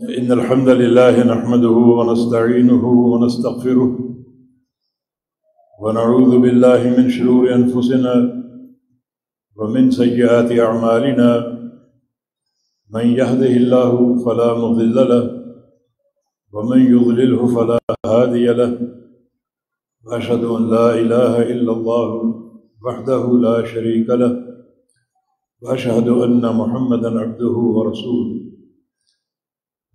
إن الحمد لله نحمده ونستعينه ونستغفره ونعوذ بالله من شرور أنفسنا ومن سيئات أعمالنا من يهده الله فلا مضل له ومن يضلله فلا هادي له وأشهد أن لا إله إلا الله وحده لا شريك له وأشهد أن محمدا عبده ورسوله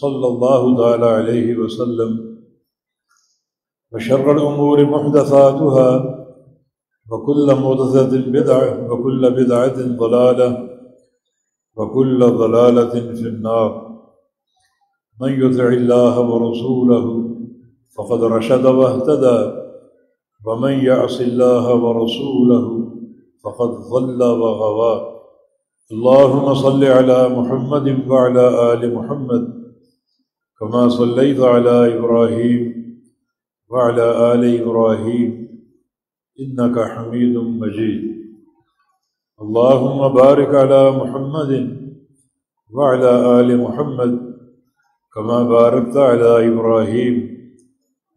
صلى الله تعالى عليه وسلم. وشر الأمور محدثاتها وكل محدثة بدعة وكل بدعة ضلالة وكل ضلالة في النار. من يطع الله ورسوله فقد رشد واهتدى ومن يعص الله ورسوله فقد ضل وغوى. اللهم صل على محمد وعلى آل محمد. كما صليت على إبراهيم وعلى آل إبراهيم إنك حميد مجيد. اللهم بارك على محمد وعلى آل محمد كما باركت على إبراهيم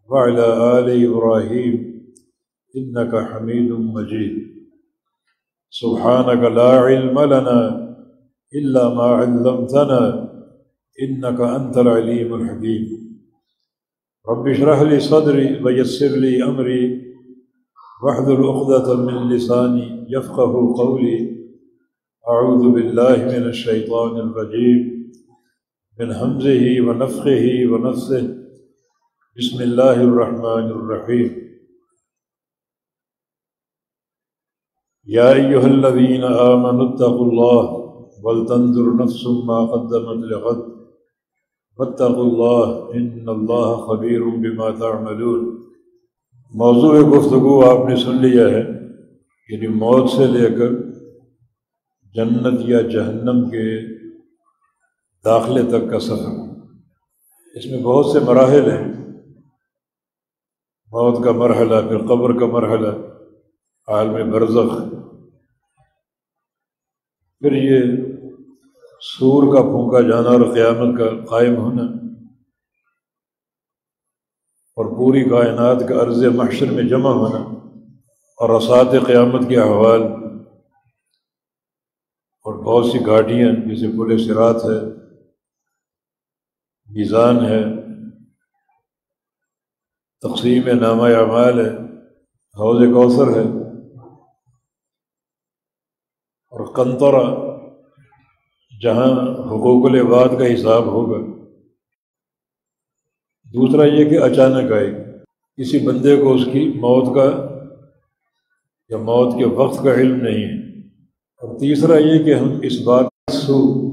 وعلى آل إبراهيم إنك حميد مجيد. سبحانك لا علم لنا إلا ما علمتنا إنك أنت العليم الحكيم. رب اشرح لي صدري ويسر لي أمري. واحذر عقدة من لساني يفقه قولي. أعوذ بالله من الشيطان الرجيم. من همزه ونفخه ونفسه. بسم الله الرحمن الرحيم. يا أيها الذين آمنوا اتقوا الله ولتنظر نفس ما قدمت لغد. واتقوا الله إن الله خبير بما تعملون. موضوع گفتگو آپ نے سن لیا ہے یعنی موت سے لے کر جنت یا جہنم کے داخلے تک کا سفر۔ اس میں بہت سے مراحل ہیں۔ موت کا مرحلہ، پھر قبر کا مرحلہ عالم برزخ۔ پھر یہ سور کا پھونکا جانا اور قیامت کا قائم ہونا اور پوری کائنات کا عرض محشر میں جمع ہونا اور اسات قیامت کے احوال اور بہت سی گاڑیاں جیسے پورے سرات ہے، میزان ہے، تقسیم نامہ اعمال ہے، حوض کوثر ہے اور کنترا جہاں حقوق العباد کا حساب ہوگا۔ دوسرا یہ کہ اچانک آئے، کسی بندے کو اس کی موت کا یا موت کے وقت کا علم نہیں ہے۔ اور تیسرا یہ کہ ہم اس بات سو۔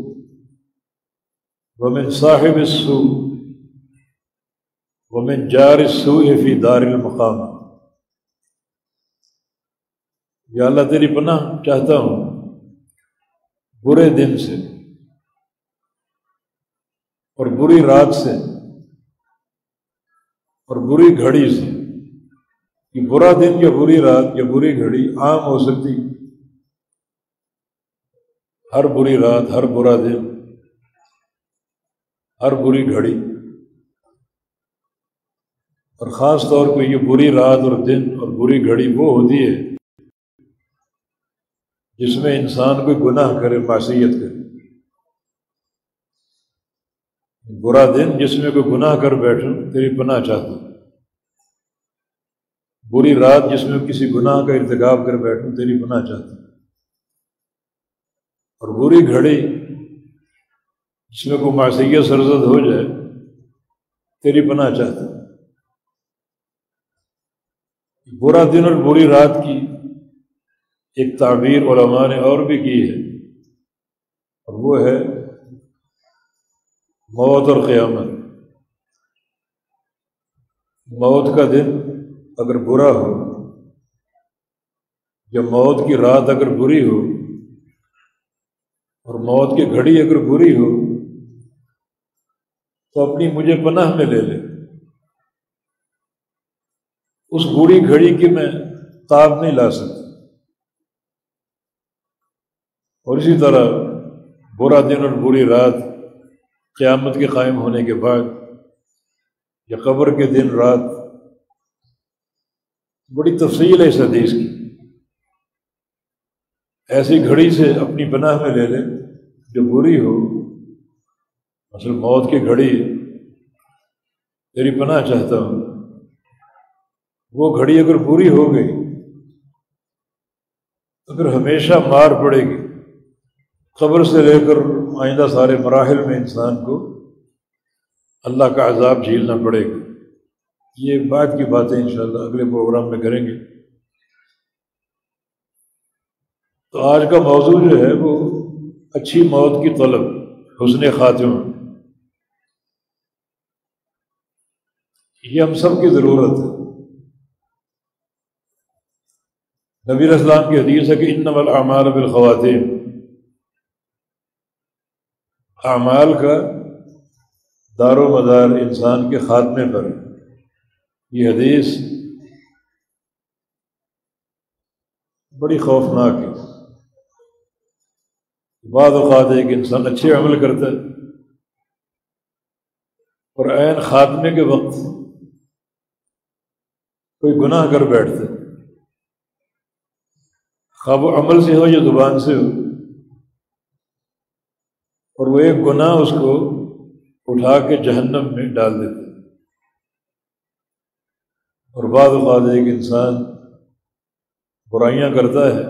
ومن صاحب سو ومن جار سو فی دار المقام۔ یا اللہ تیری پناہ چاہتا ہوں، برے دن سے۔ اور بری رات سے اور بری گھڑی سے کہ برا دن یا بری رات یا بری گھڑی عام ہو سکتی۔ ہر بری رات، ہر برا دن، ہر بری گھڑی۔ اور خاص طور پہ یہ بری رات اور دن اور بری گھڑی وہ ہوتی ہے جس میں انسان کوئی گناہ کرے، معصیت کرے۔ برا دن جس میں کوئی گناہ کر بیٹھوں، تیری پناہ چاہتا ہوں۔ بری رات جس میں کسی گناہ کا ارتکاب کر بیٹھوں، تیری پناہ چاہتا ہوں۔ اور بری گھڑی جس میں کوئی معصیت سرزد ہو جائے، تیری پناہ چاہتا ہوں۔ برا دن اور بری رات کی ایک تعبیر علماء نے اور بھی کی ہے، اور وہ ہے موت اور قیامت۔ موت کا دن اگر برا ہو، یا موت کی رات اگر بری ہو، اور موت کی گھڑی اگر بری ہو، تو اپنی مجھے پناہ میں لے لے۔ اس بری گھڑی کی میں تاب نہیں لا سکتا۔ اور اسی طرح برا دن اور بری رات قیامت کے قائم ہونے کے بعد یا قبر کے دن رات بڑی تفصیل ہے اس حدیث کی۔ ایسی گھڑی سے اپنی پناہ میں لے لیں جو بری ہو اصل موت کی گھڑی، تیری پناہ چاہتا ہوں، وہ گھڑی اگر بری ہو گئی، تو پھر ہمیشہ مار پڑے گی۔ قبر سے لے کر آئندہ سارے مراحل میں انسان کو اللہ کا عذاب جھیلنا پڑے گا۔ یہ بات کی باتیں انشاءاللہ اگلے پروگرام میں کریں گے۔ تو آج کا موضوع جو ہے وہ اچھی موت کی طلب، حسن خاتمہ۔ یہ ہم سب کی ضرورت ہے۔ نبی اسلام کی حدیث ہے کہ ان نمل اعمال بالخواتین اعمال کا دار و مدار انسان کے خاتمے پر۔ یہ حدیث بڑی خوفناک ہے۔ بعض اوقات ایک انسان اچھے عمل کرتا ہے اور عین خاتمے کے وقت کوئی گناہ کر بیٹھتے خواب و عمل سے ہو یا زبان سے ہو۔ اور وہ ایک گناہ اس کو اٹھا کے جہنم میں ڈال دیتے اور بعض اوقات ایک انسان برائیاں کرتا ہے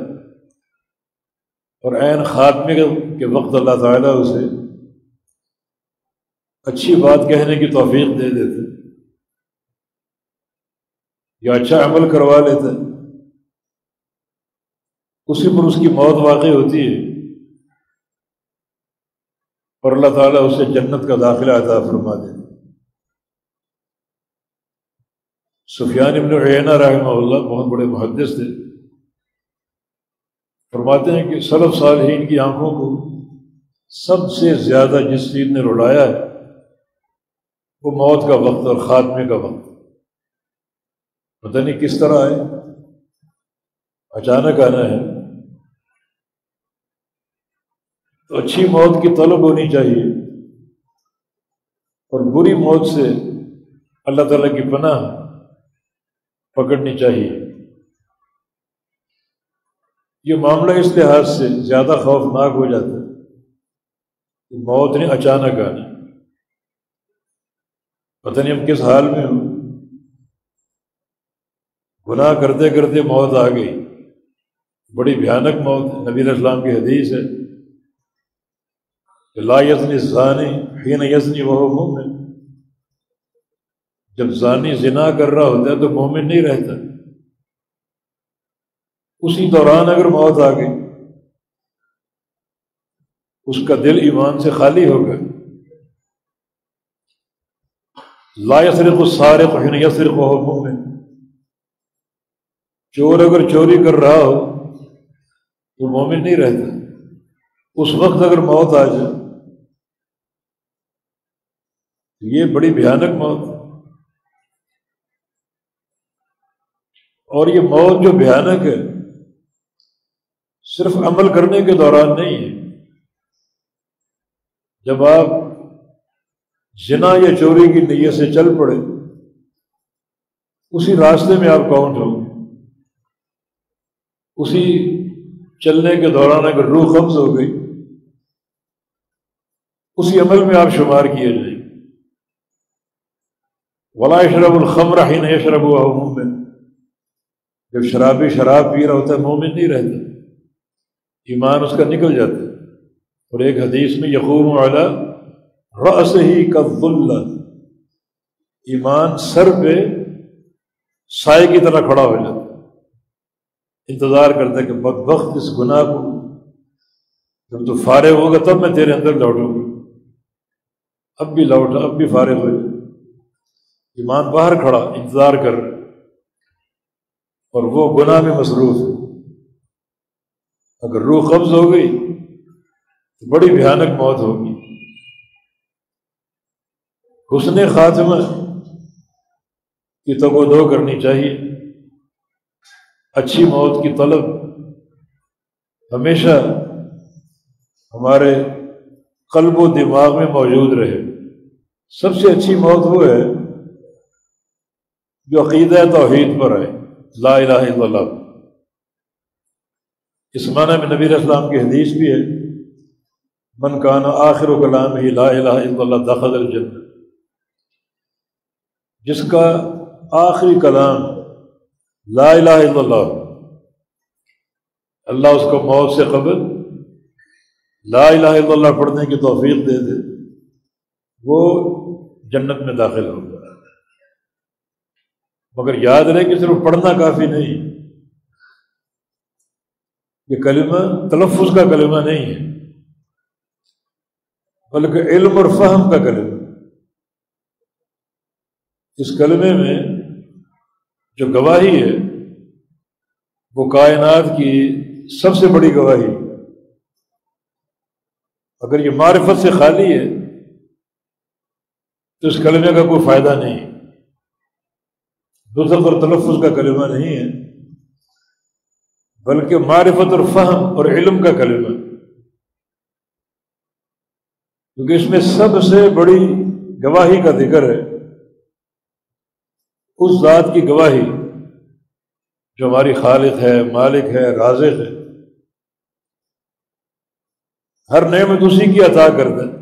اور عین خاتمے کے وقت اللہ تعالیٰ اسے اچھی بات کہنے کی توفیق دے دیتے یا اچھا عمل کروا لیتا اسی پر اس کی موت واقع ہوتی ہے۔ اور اللہ تعالیٰ اسے جنت کا داخلہ عطا فرما دے۔ سفیان ابن عینہ رحمہ اللہ بہت بڑے محدث تھے۔ فرماتے ہیں کہ صلف صالحین کی آنکھوں کو سب سے زیادہ جس چیز نے رڑایا ہے، وہ موت کا وقت اور خاتمے کا وقت۔ پتہ نہیں کس طرح آئے اچانک آنا ہے۔ تو اچھی موت کی طلب ہونی چاہیے اور بری موت سے اللہ تعالیٰ کی پناہ پکڑنی چاہیے۔ یہ معاملہ اس لحاظ سے زیادہ خوفناک ہو جاتا ہے کہ موت نے اچانک آنا پتہ نہیں ہم کس حال میں ہوں۔ گناہ کرتے کرتے موت آ گئی۔ بڑی بھیانک موت نبی اسلام کی حدیث ہے۔ لا یزنی زانی حین یزنی وہ مومن۔ جب زانی زنا کر رہا ہوتا ہے تو مومن نہیں رہتا۔ اسی دوران اگر موت آ گئی، اس کا دل ایمان سے خالی ہو گیا۔ لا یسرق السارق حین یسرق وہ مومن۔ چور اگر چوری کر رہا ہو تو مومن نہیں رہتا۔ اس وقت اگر موت آ جائے یہ بڑی بھیانک موت اور یہ موت جو بھیانک ہے، صرف عمل کرنے کے دوران نہیں ہے۔ جب آپ جنا یا چوری کی نیت سے چل پڑے، اسی راستے میں آپ کاؤنٹ ہوں۔ اسی چلنے کے دوران اگر روح قبض ہو گئی، اسی عمل میں آپ شمار کیے جائیں۔ ولا شرب الخمر ہی نہیں شرب ہوا جب شرابی شراب پی رہا ہوتا ہے، مومن نہیں رہتا۔ ایمان اس کا نکل جاتا ہے۔ اور ایک حدیث میں یقوم والا رس ہی کب ایمان سر پہ سائے کی طرح کھڑا ہو جاتا انتظار کرتا ہے کہ بد وقت اس گناہ کو، جب تو فارغ ہوگا تب میں تیرے اندر لوٹوں گا۔ اب بھی لوٹا اب بھی فارغ ہو جائے ایمان باہر کھڑا، انتظار کر، اور وہ گناہ میں مصروف ہے۔ اگر روح قبض ہو گئی، تو بڑی بھیانک موت ہوگی۔ حسن خاتمہ کی تو دو کرنی چاہیے۔ اچھی موت کی طلب۔ ہمیشہ ہمارے قلب و دماغ میں موجود رہے۔ سب سے اچھی موت وہ ہے جو عقیدہ توحید پر ہے، لا الہ الا اللہ۔ اس معنی میں نبی اسلام کی حدیث بھی ہے، من کان آخر و کلام ہی لا الہ الا اللہ دخل الجنہ جس کا آخری کلام لا الہ الا اللہ اللہ اس کو موت سے قبل لا الہ الا اللہ پڑھنے کی توفیق دے دے، وہ جنت میں داخل ہوگا مگر یاد رہے کہ صرف پڑھنا کافی نہیں، یہ کلمہ تلفظ کا کلمہ نہیں ہے، بلکہ علم اور فہم کا کلمہ۔ اس کلمے میں جو گواہی ہے، وہ کائنات کی سب سے بڑی گواہی۔ اگر یہ معرفت سے خالی ہے، تو اس کلمے کا کوئی فائدہ نہیں۔ دوسرا اور تلفظ کا کلمہ نہیں ہے، بلکہ معرفت اور فہم اور علم کا کلمہ کیونکہ اس میں سب سے بڑی گواہی کا ذکر ہے، اس ذات کی گواہی جو ہماری خالق ہے، مالک ہے، رازق ہے۔ ہر نعمت اسی کی عطا کرتا ہے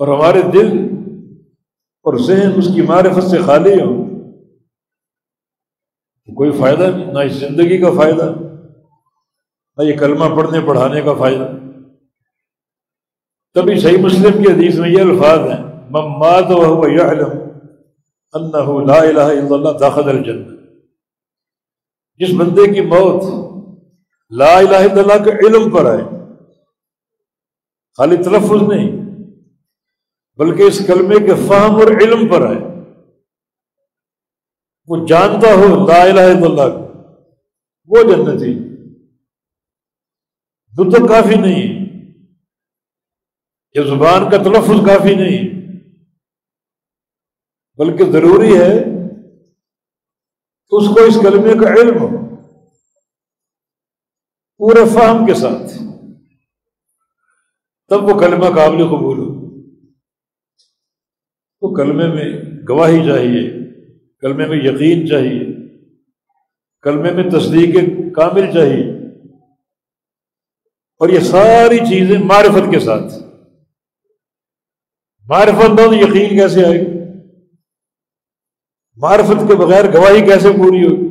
اور ہمارے دل اور ذہن اس کی معرفت سے خالی ہو کوئی فائدہ نہیں، نہ اس زندگی کا فائدہ، نہ یہ کلمہ پڑھنے، پڑھانے کا فائدہ۔ تبھی صحیح مسلم کی حدیث میں یہ الفاظ ہیں مماد و علم لا الہ الا اللہ داخل الجنہ۔ جس بندے کی موت لا الہ الا اللہ کے علم پر آئے خالی تلفظ نہیں بلکہ اس کلمے کے فہم اور علم پر آئے وہ جانتا ہو، لا الہ الا اللہ کو وہ جنتی دودھ کافی نہیں یہ زبان کا تلفظ کافی نہیں بلکہ ضروری ہے کہ اس کو اس کلمے کا علم ہو، پورے فہم کے ساتھ۔ تب وہ کلمہ قابل قبول ہو۔ تو کلمے میں گواہی چاہیے، کلمے میں یقین چاہیے، کلمے میں تصدیق کامل چاہیے۔ اور یہ ساری چیزیں معرفت کے ساتھ۔ معرفت نہ یقین کیسے آئے؟ گی معرفت کے بغیر گواہی کیسے پوری ہوگی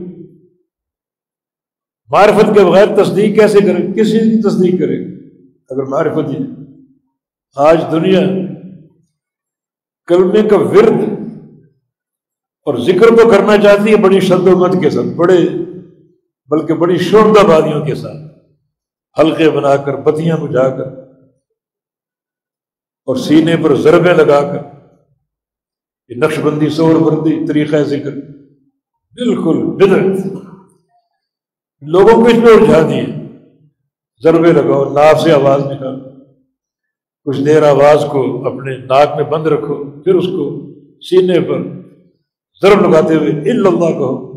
معرفت کے بغیر تصدیق کیسے کرے کسی کی تصدیق کرے اگر معرفت ہی آج دنیا کلمے کا ورد اور ذکر تو کرنا چاہتی ہے بڑی شد و مت کے ساتھ، بڑے، بلکہ بڑی شرد آبادیوں کے ساتھ۔ حلقے بنا کر، بتیاں بجھا کر، اور سینے پر ضربیں لگا کر۔ یہ نقش بندی، سور بندی، طریقہ ذکر۔ بالکل بدرت لوگوں کو اس میں الجھا دیے۔ ضربے لگاؤ، ناف سے آواز نکالو۔ کچھ دیر آواز کو اپنے ناک میں بند رکھو۔ پھر اس کو سینے پر ضرب لگاتے ہوئے اللہ کہو۔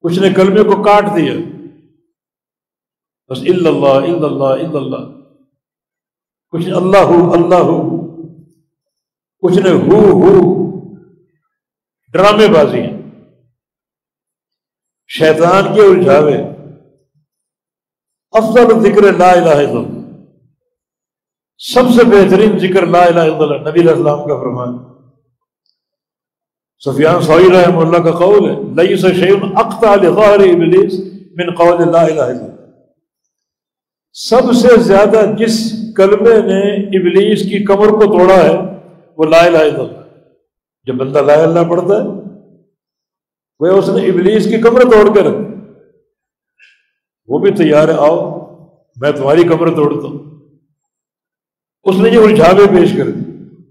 کچھ نے کلمے کو کاٹ دیا۔ بس اللہ اللہ اللہ۔ کچھ نے اللہ ہو اللہ۔ ہو کچھ نے ہو ہو۔ ڈرامے بازی۔ ہیں شیطان کے الجھاوے۔ افضل ذکر لا الہ الا اللہ۔ سب سے بہترین ذکر لا الہ الا اللہ، نبی علیہ السلام کا فرمان۔ سفیان سعی رحم اللہ کا قول ہے لئی سے شیون اقتا لغار ابلیس من قول لا الہ الا سب سے زیادہ جس کلمے نے ابلیس کی کمر کو توڑا ہے، وہ لا الہ الا اللہ۔ جب بندہ لا اللہ پڑھتا ہے، وہ اس نے ابلیس کی کمر توڑ کے رکھ۔ وہ بھی تیار ہے، آؤ، میں تمہاری کمر توڑتا ہوں۔ اس نے یہ الجھاوے پیش کر دی۔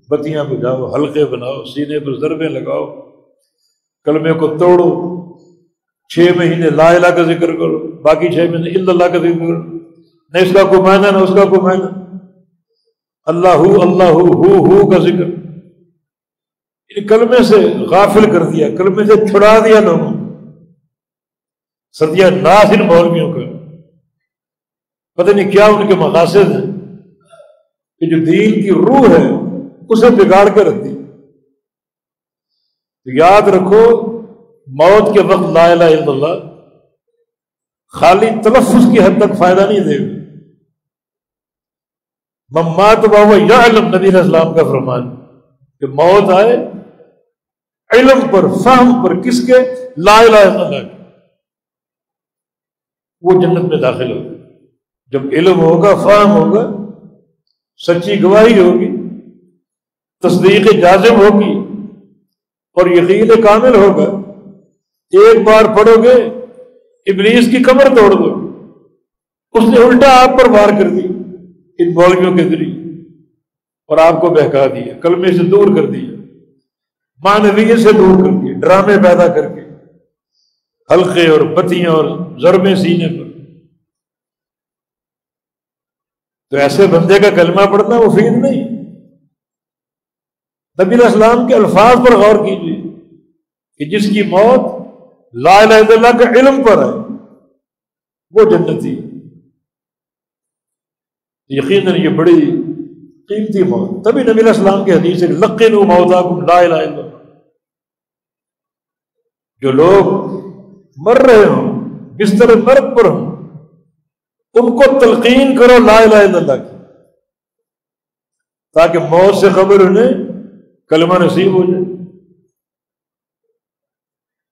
بتیاں بجاؤ ہلکے بناؤ سینے پر ضربے لگاؤ کلمے کو توڑو چھ مہینے لا الہ کا ذکر کرو باقی چھ مہینے اللہ کا ذکر کرو۔ نہ اس کا کوئی معنی نہ اس کا کوئی معنی اللہ ہو اللہ ہو ہو کا ذکر۔ کلمے سے غافل کر دیا کلمے سے چھڑا دیا لوگوں سدیا ناصر مولویوں کا پتہ نہیں کیا ان کے مقاصد ہیں۔ کہ جو دین کی روح ہے، اسے بگاڑ کے رکھ دی۔ تو یاد رکھو، موت کے وقت لا الہ الا اللہ، خالی تلفظ کی حد تک فائدہ نہیں دے۔ گا ممات بابا یا علم نبی علیہ السلام کا فرمان کہ موت آئے، علم پر، فہم پر کس کے؟ لا الہ الا اللہ کے۔ وہ جنت میں داخل ہوگا جب علم ہوگا، فہم ہوگا سچی گواہی ہوگی، تصدیق جازم ہوگی اور یقین کامل ہوگا۔ ایک بار پڑھو گے، ابلیس کی کمر توڑ دو۔ اس نے الٹا آپ پر وار کر دی، ان بولوں کے ذریعے۔ اور آپ کو بہکا دیا، کلمے سے دور کر دیا۔ مانویت سے دور کر دیا، ڈرامے پیدا کر کے۔ حلقے اور بتیاں اور ضربیں سینے پر۔ تو ایسے بندے کا کلمہ پڑھنا مفید نہیں۔ نبی السلام کے الفاظ پر غور کیجیے کہ جس کی موت لا الہ الا اللہ کا علم پر ہے، وہ جنتی یقیناً یہ بڑی قیمتی موت۔ تبھی نبی السلام کے حدیث لقن موتا لا الہ الا اللہ۔ جو لوگ مر رہے ہوں، بستر مرد پر ہوں ان کو تلقین کرو لا الہ الا اللہ کی۔ تاکہ موت سے خبر انہیں کلمہ نصیب ہو جائے۔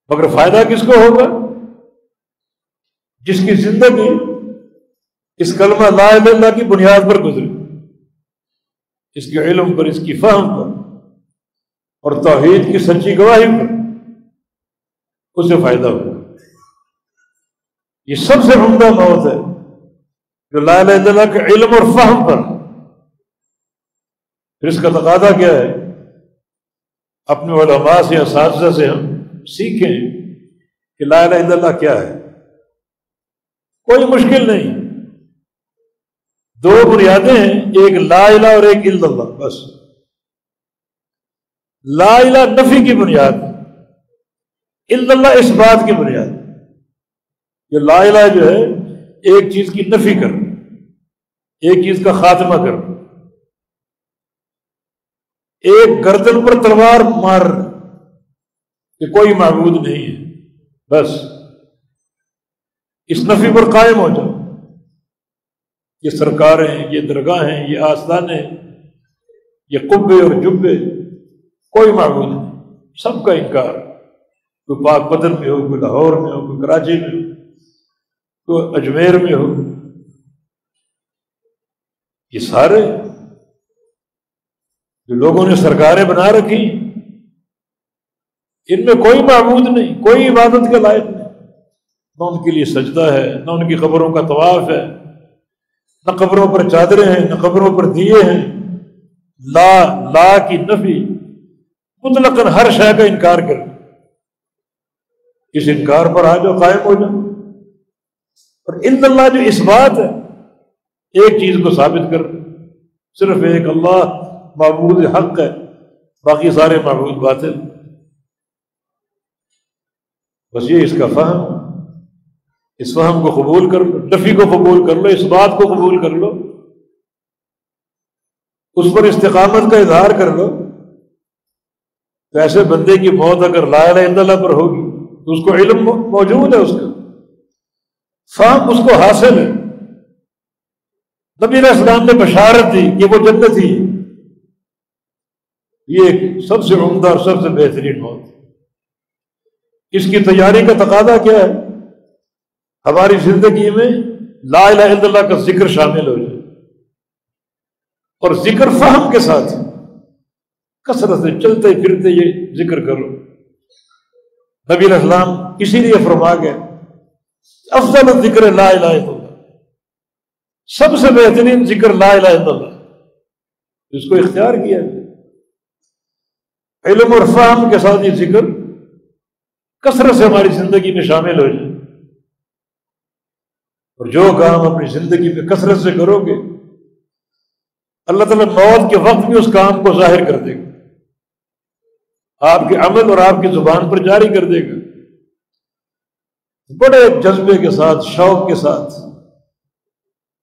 مگر فائدہ کس کو ہوگا؟ جس کی زندگی اس کلمہ لا الہ اللہ کی بنیاد پر گزرے اس کے علم پر، اس کی فہم پر اور توحید کی سچی گواہی پر اسے فائدہ ہوگا۔ یہ سب سے عمدہ موت ہے۔ جو لا الہ الا اللہ کے علم اور فہم پر پھر اس کا تقاضا کیا ہے؟ اپنے علماء سے، اساتذہ سے ہم سیکھیں کہ لا الہ الا اللہ کیا ہے۔ کوئی مشکل نہیں۔ دو بنیادیں ہیں، ایک لا الہ اور ایک الا اللہ، بس۔ لا الہ نفی کی بنیاد، الا اللہ اس بات کی بنیاد۔ یہ لا الہ جو ہے ایک چیز کی نفی کر، ایک چیز کا خاتمہ کر۔ ایک گردن پر تلوار مار کہ کوئی معبود نہیں ہے۔ بس۔ اس نفی پر قائم ہو جاؤ۔ یہ سرکاریں یہ درگاہیں یہ آستانیں یہ کبے اور جبے۔ کوئی معبود نہیں۔ سب کا انکار۔ کوئی پاک بدن میں ہو، کوئی لاہور میں ہو، کوئی کراچی میں ہو۔ اجمیر میں ہو۔ یہ سارے جو لوگوں نے سرکاریں بنا رکھی، ان میں کوئی معبود نہیں، کوئی عبادت کے لائق نہیں۔ نہ ان کے لیے سجدہ ہے، نہ ان کی قبروں کا طواف ہے۔ نہ قبروں پر چادریں ہیں، نہ قبروں پر دیے ہیں۔ لا لا کی نفی مطلق ہر شے کا انکار کر اس انکار پر آ جاؤ قائم ہو جاؤ۔ اور ان اللہ جو اس بات ہے، ایک چیز کو ثابت کر، صرف ایک اللہ معبود حق ہے، باقی سارے معبود باطل۔ بس یہ اس کا فہم۔ اس فہم کو قبول کر لو، نفی کو قبول کر لو، اس بات کو قبول کر لو۔ اس پر استقامت کا اظہار کر لو۔ تو ایسے بندے کی موت اگر لا الہ الا اللہ پر ہوگی، تو اس کو علم موجود ہے اس کا۔ فہم اس کو حاصل ہے۔ نبی علیہ السلام نے بشارت دی کہ وہ جنت ہی یہ سب سے عمدہ اور سب سے بہترین موت اس کی تیاری کا تقاضا کیا ہے؟ ہماری زندگی میں لا الہ الا اللہ کا ذکر شامل ہو جائے۔ اور ذکر فہم کے ساتھ کثرت سے چلتے پھرتے یہ ذکر کرو۔ نبی علیہ السلام اسی لیے فرما گئے افضل ذکر لا الہ الا اللہ۔ سب سے بہترین ذکر لا الہ الا اللہ۔ اس کو اختیار کیا علم اور فہم کے ساتھ یہ ذکر کثرت سے ہماری زندگی میں شامل ہو جائے۔ اور جو کام اپنی زندگی میں کثرت سے کرو گے، اللہ تعالیٰ موت کے وقت بھی اس کام کو ظاہر کر دے گا۔ آپ کے عمل اور آپ کی زبان پر جاری کر دے گا۔ بڑے جذبے کے ساتھ، شوق کے ساتھ،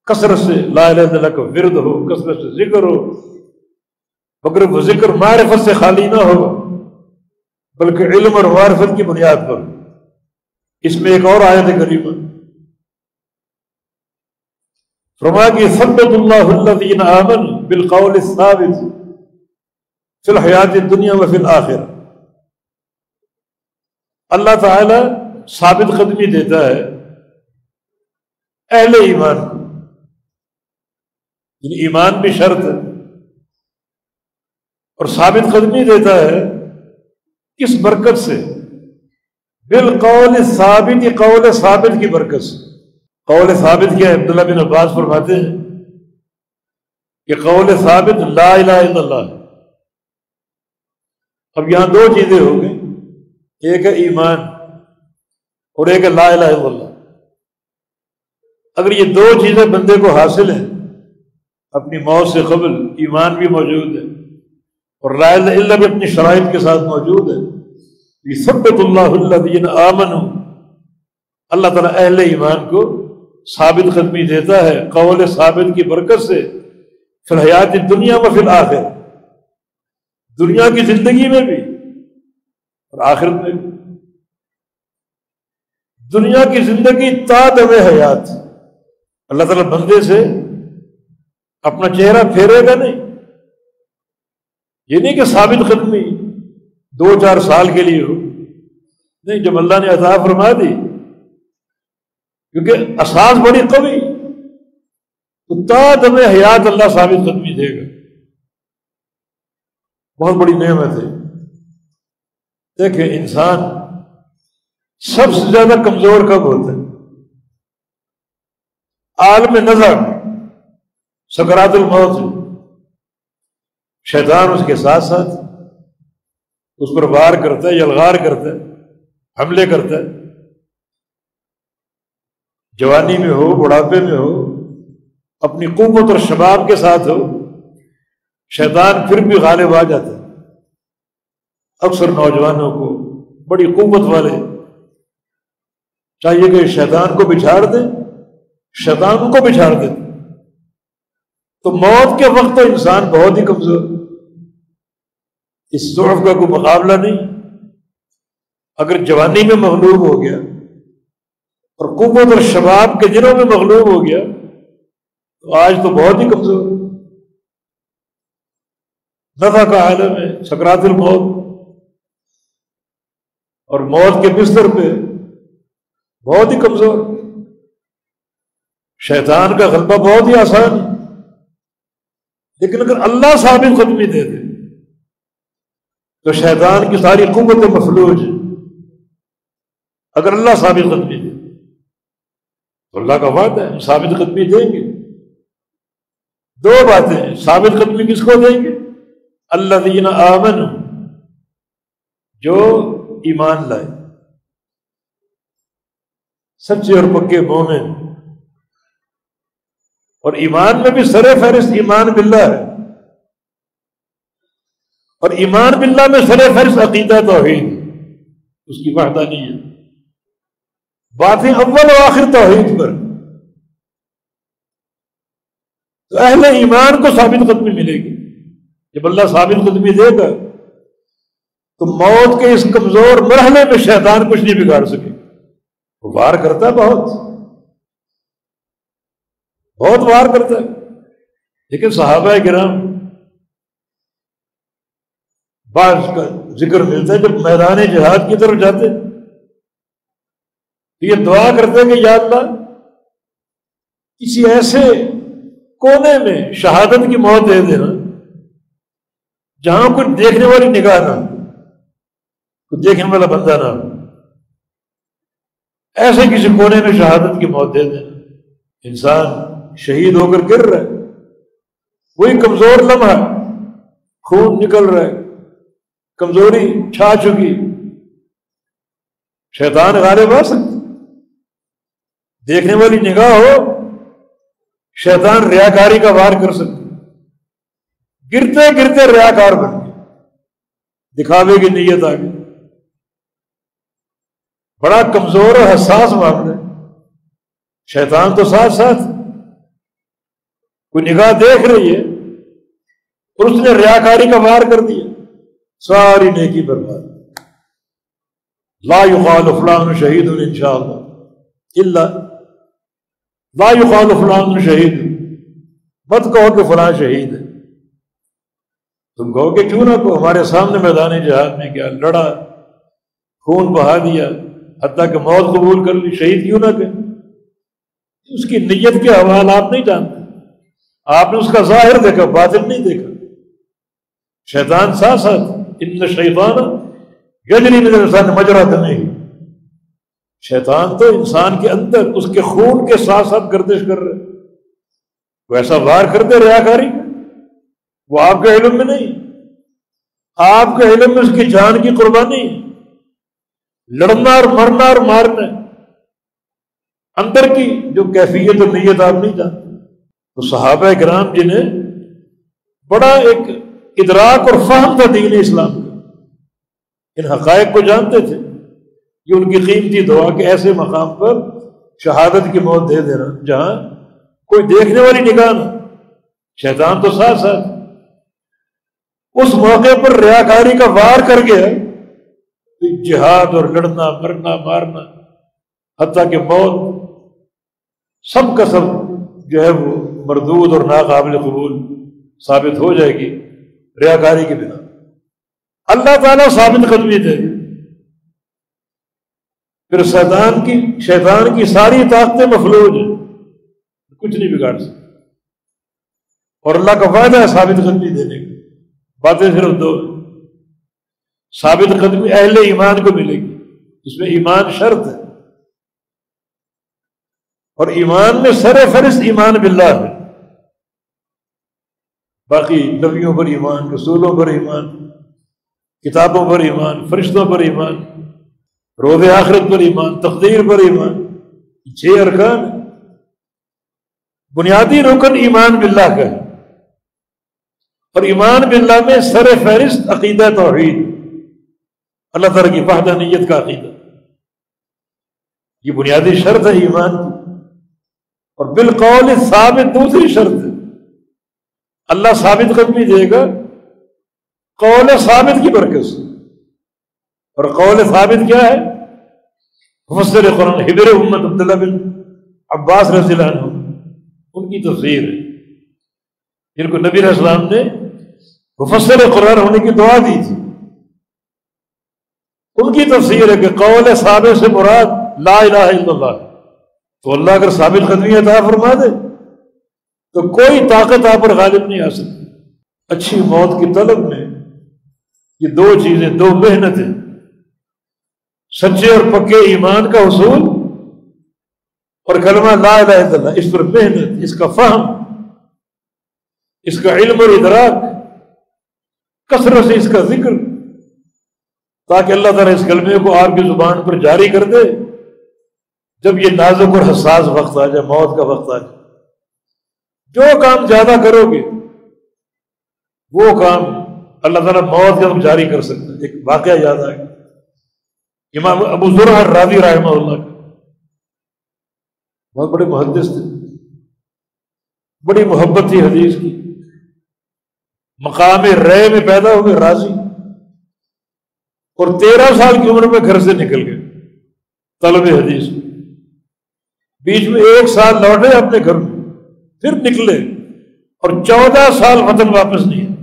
کثرت سے لا الہ الا اللہ کا ورد ہو، کثرت سے ذکر ہو، مگر وہ ذکر معرفت سے خالی نہ ہو، بلکہ علم اور معرفت کی بنیاد پر۔ اس میں ایک اور آیت کریمہ فرما کی ثبت اللہ الذین آمن بالقول الثابت فی الحیات الدنیا و فی الآخر اللہ تعالی ثابت قدمی دیتا ہے، اہل ایمان۔ یعنی ایمان بھی شرط ہے۔ اور ثابت قدمی دیتا ہے کس برکت سے۔ بالقول ثابت یہ قول ثابت کی برکت سے۔ قول ثابت کیا عبداللہ بن عباس فرماتے ہیں کہ قول ثابت لا الہ الا اللہ اب یہاں دو چیزیں ہو گئی ایک ہے ایمان۔ اور ایک ہے لا الہ الا اللہ۔ اگر یہ دو چیزیں بندے کو حاصل ہیں، اپنی موت سے قبل ایمان بھی موجود ہے، اور رائے اللہ بھی اپنی شرائط کے ساتھ موجود ہے یہ سب اللہ اللہ آمن اللہ تعالیٰ اہل ایمان کو ثابت قدمی دیتا ہے، قول ثابت کی برکت سے، فی الحیات دنیا میں فی الآخر۔ دنیا کی زندگی میں بھی، اور آخرت میں بھی۔ دنیا کی زندگی تا دم حیات۔ اللہ تعالیٰ بندے سے اپنا چہرہ پھیرے گا نہیں۔ یہ نہیں کہ ثابت قدمی دو چار سال کے لیے ہو۔ نہیں، جب اللہ نے عطا فرما دی، کیونکہ اساس بڑی قوی، تو تا دم حیات اللہ ثابت قدمی دے گا۔ بہت بڑی نعمت ہے۔ دیکھیں، انسان سب سے زیادہ کمزور کب ہوتا ہے عالم نظر، سکرات الموت، شیطان اس کے ساتھ ساتھ اس پر وار کرتا ہے یلغار کرتا ہے حملے کرتا ہے جوانی میں ہو، بڑھاپے میں ہو، اپنی قوت اور شباب کے ساتھ ہو، شیطان پھر بھی غالب آ جاتا ہے۔ اکثر نوجوانوں کو بڑی قوت والے چاہیے کہ شیطان کو بچھاڑ دیں شیطان کو بچھاڑ دیں تو موت کے وقت تو انسان بہت ہی کمزور۔ اس ضعف کا کوئی مقابلہ نہیں۔ اگر جوانی میں مغلوب ہو گیا اور قوت اور شباب کے دنوں میں مغلوب ہو گیا، تو آج تو بہت ہی کمزور۔ نفا کا عالم ہے، سکرات الموت۔ اور موت کے بستر پہ بہت ہی کمزور۔ شیطان کا غلبہ بہت ہی آسان ہے۔ لیکن اگر اللہ ثابت قدمی دے دے، تو شیطان کی ساری قوت مفلوج اگر اللہ ثابت قدمی دے، تو اللہ کا وعدہ ہے ثابت قدمی دیں گے۔ دو باتیں ثابت قدمی کس کو دیں گے؟ اللہ دینا آمن جو ایمان لائے۔ سچے اور پکے مومن۔ اور ایمان میں بھی سر فہرست ایمان باللہ ہے۔ اور ایمان باللہ میں سر فہرست عقیدہ توحید۔ اس کی وحدہ نہیں ہے باتیں اول و آخر توحید پر۔ تو اہل ایمان کو ثابت قدمی ملے گی۔ جب اللہ ثابت قدمی دے گا، تو موت کے اس کمزور مرحلے میں شیطان کچھ نہیں بگاڑ سکے۔ وہ وار کرتا ہے بہت۔ بہت وار کرتا ہے۔ لیکن صحابہ کرام بعض کا ذکر ملتا ہے، جب میدان جہاد کی طرف جاتے تو یہ دعا کرتے کہ یا اللہ، کسی ایسے کونے میں شہادت کی موت دے دینا، جہاں کچھ دیکھنے والی نگاہ نہ کچھ دیکھنے والا بندہ نہ ہو۔ ایسے کسی کونے میں شہادت کی موت دے دینا انسان شہید ہو کر گر رہا ہے۔ وہی کمزور لمحہ خون نکل رہا ہے۔ کمزوری چھا چکی۔ شیطان غالب آ سکتا دیکھنے والی نگاہ ہو، شیطان ریاکاری کا وار کر سکتا گرتے گرتے ریاکار بن گئے دکھاوے کی نیت آ گئی۔ بڑا کمزور اور حساس معاملہ ہے۔ شیطان تو ساتھ ساتھ کوئی نگاہ دیکھ رہی ہے اور اس نے ریاکاری کا وار کر دیا۔ ساری نیکی برباد۔ لا يقال فلان شہید ان شاء اللہ اللہ لا يقال فلان شہید۔ مت کہو کہ فلاں شہید ہے۔ تم کہو کہ کیوں نہ کو ہمارے سامنے میدان جہاد میں کیا لڑا، خون بہا دیا۔ حتیٰ کہ موت قبول کر لی، شہید کیوں نہ کہ اس کی نیت کے حوال آپ نہیں جانتے۔ آپ نے اس کا ظاہر دیکھا باطل نہیں دیکھا۔ شیطان ساتھ ساتھ، ان شیطان گجری نظر انسان مجرا نہیں شیطان تو انسان کے اندر، اس کے خون کے ساتھ ساتھ گردش کر رہے۔ وہ ایسا وار کرتے رہا کاری وہ آپ کے علم میں نہیں۔ آپ کے علم میں اس کی جان کی قربانی۔ لڑنا اور مرنا اور مارنا اندر کی جو کیفیت اور نیت آپ نہیں جانتے تو صحابہ کرام جنہیں بڑا ایک ادراک اور فہم تھا دین اسلام کا۔ ان حقائق کو جانتے تھے۔ کہ ان کی قیمتی دعا کے ایسے مقام پر شہادت کی موت دے دینا۔ جہاں کوئی دیکھنے والی نگاہ نہ شیطان تو ساتھ ساتھ۔ اس موقع پر ریاکاری کا وار کر گیا۔ جہاد اور لڑنا، مرنا، مارنا، حتیٰ کہ موت، سب کا سب جو ہے وہ مردود اور ناقابل قبول ثابت ہو جائے گی ریاکاری کے بنا۔ اللہ تعالیٰ ثابت قدمی دے۔ پھر شیطان کی شیطان کی ساری طاقتیں مفلوج ہیں۔ کچھ نہیں بگاڑ سکتے۔ اور اللہ کا فائدہ ہے ثابت قدمی دینے کا۔ باتیں صرف دو ثابت قدمی اہل ایمان کو ملے گی۔ اس میں ایمان شرط ہے۔ اور ایمان میں سر فرست ایمان باللہ ہے۔ باقی نبیوں پر ایمان، رسولوں پر ایمان، کتابوں پر ایمان، فرشتوں پر ایمان، روز آخرت پر ایمان، تقدیر پر ایمان چھ ارکان بنیادی رکن ایمان باللہ کا ہے۔ اور ایمان باللہ میں سر فہرست عقیدہ توحید۔ اللہ تعالیٰ کی وحدانیت کا عقیدہ۔ یہ بنیادی شرط ہے ایمان کی۔ اور بالقول ثابت دوسری شرط ہے۔ اللہ ثابت قدمی دے گا قول ثابت کی برکت سے۔ اور قول ثابت کیا ہے؟ مفسر قرآن حبر محمد عبداللہ بن عباس رضی اللہ عنہ۔ ان کی تفسیر ہے۔ جن کو نبی علیہ السلام نے مفسر قرآن ہونے کی دعا دی تھی۔ ان کی تفسیر ہے کہ قول ثابت سے مراد لا الہ الا اللہ تو اللہ اگر ثابت قدمی عطا فرما دے، تو کوئی طاقت آپ پر غالب نہیں آ سکتی۔ اچھی موت کی طلب میں یہ دو چیزیں، دو محنتیں۔ سچے اور پکے ایمان کا حصول اور کلمہ لا الہ الا اللہ، اس پر محنت، اس کا فہم، اس کا علم اور ادراک، کثرت سے اس کا ذکر۔ تاکہ اللہ تعالیٰ اس کلمے کو آپ کی زبان پر جاری کر دے۔ جب یہ نازک اور حساس وقت آ جائے، موت کا وقت آ جائے۔ جو کام زیادہ کرو گے، وہ کام اللہ تعالیٰ موت جب جاری کر سکتے ایک واقعہ یاد آئے۔ گا امام ابو ذرا راضی رحمہ اللہ۔ کا بہت بڑے محدث تھے بڑی محبت تھی حدیث کی۔ مقام رے میں پیدا ہوئے راضی۔ اور تیرہ سال کی عمر میں گھر سے نکل گئے، طلب حدیث۔ بیچ میں ایک سال لوٹے اپنے گھر میں، پھر نکلے اور چودہ سال وطن واپس نہیں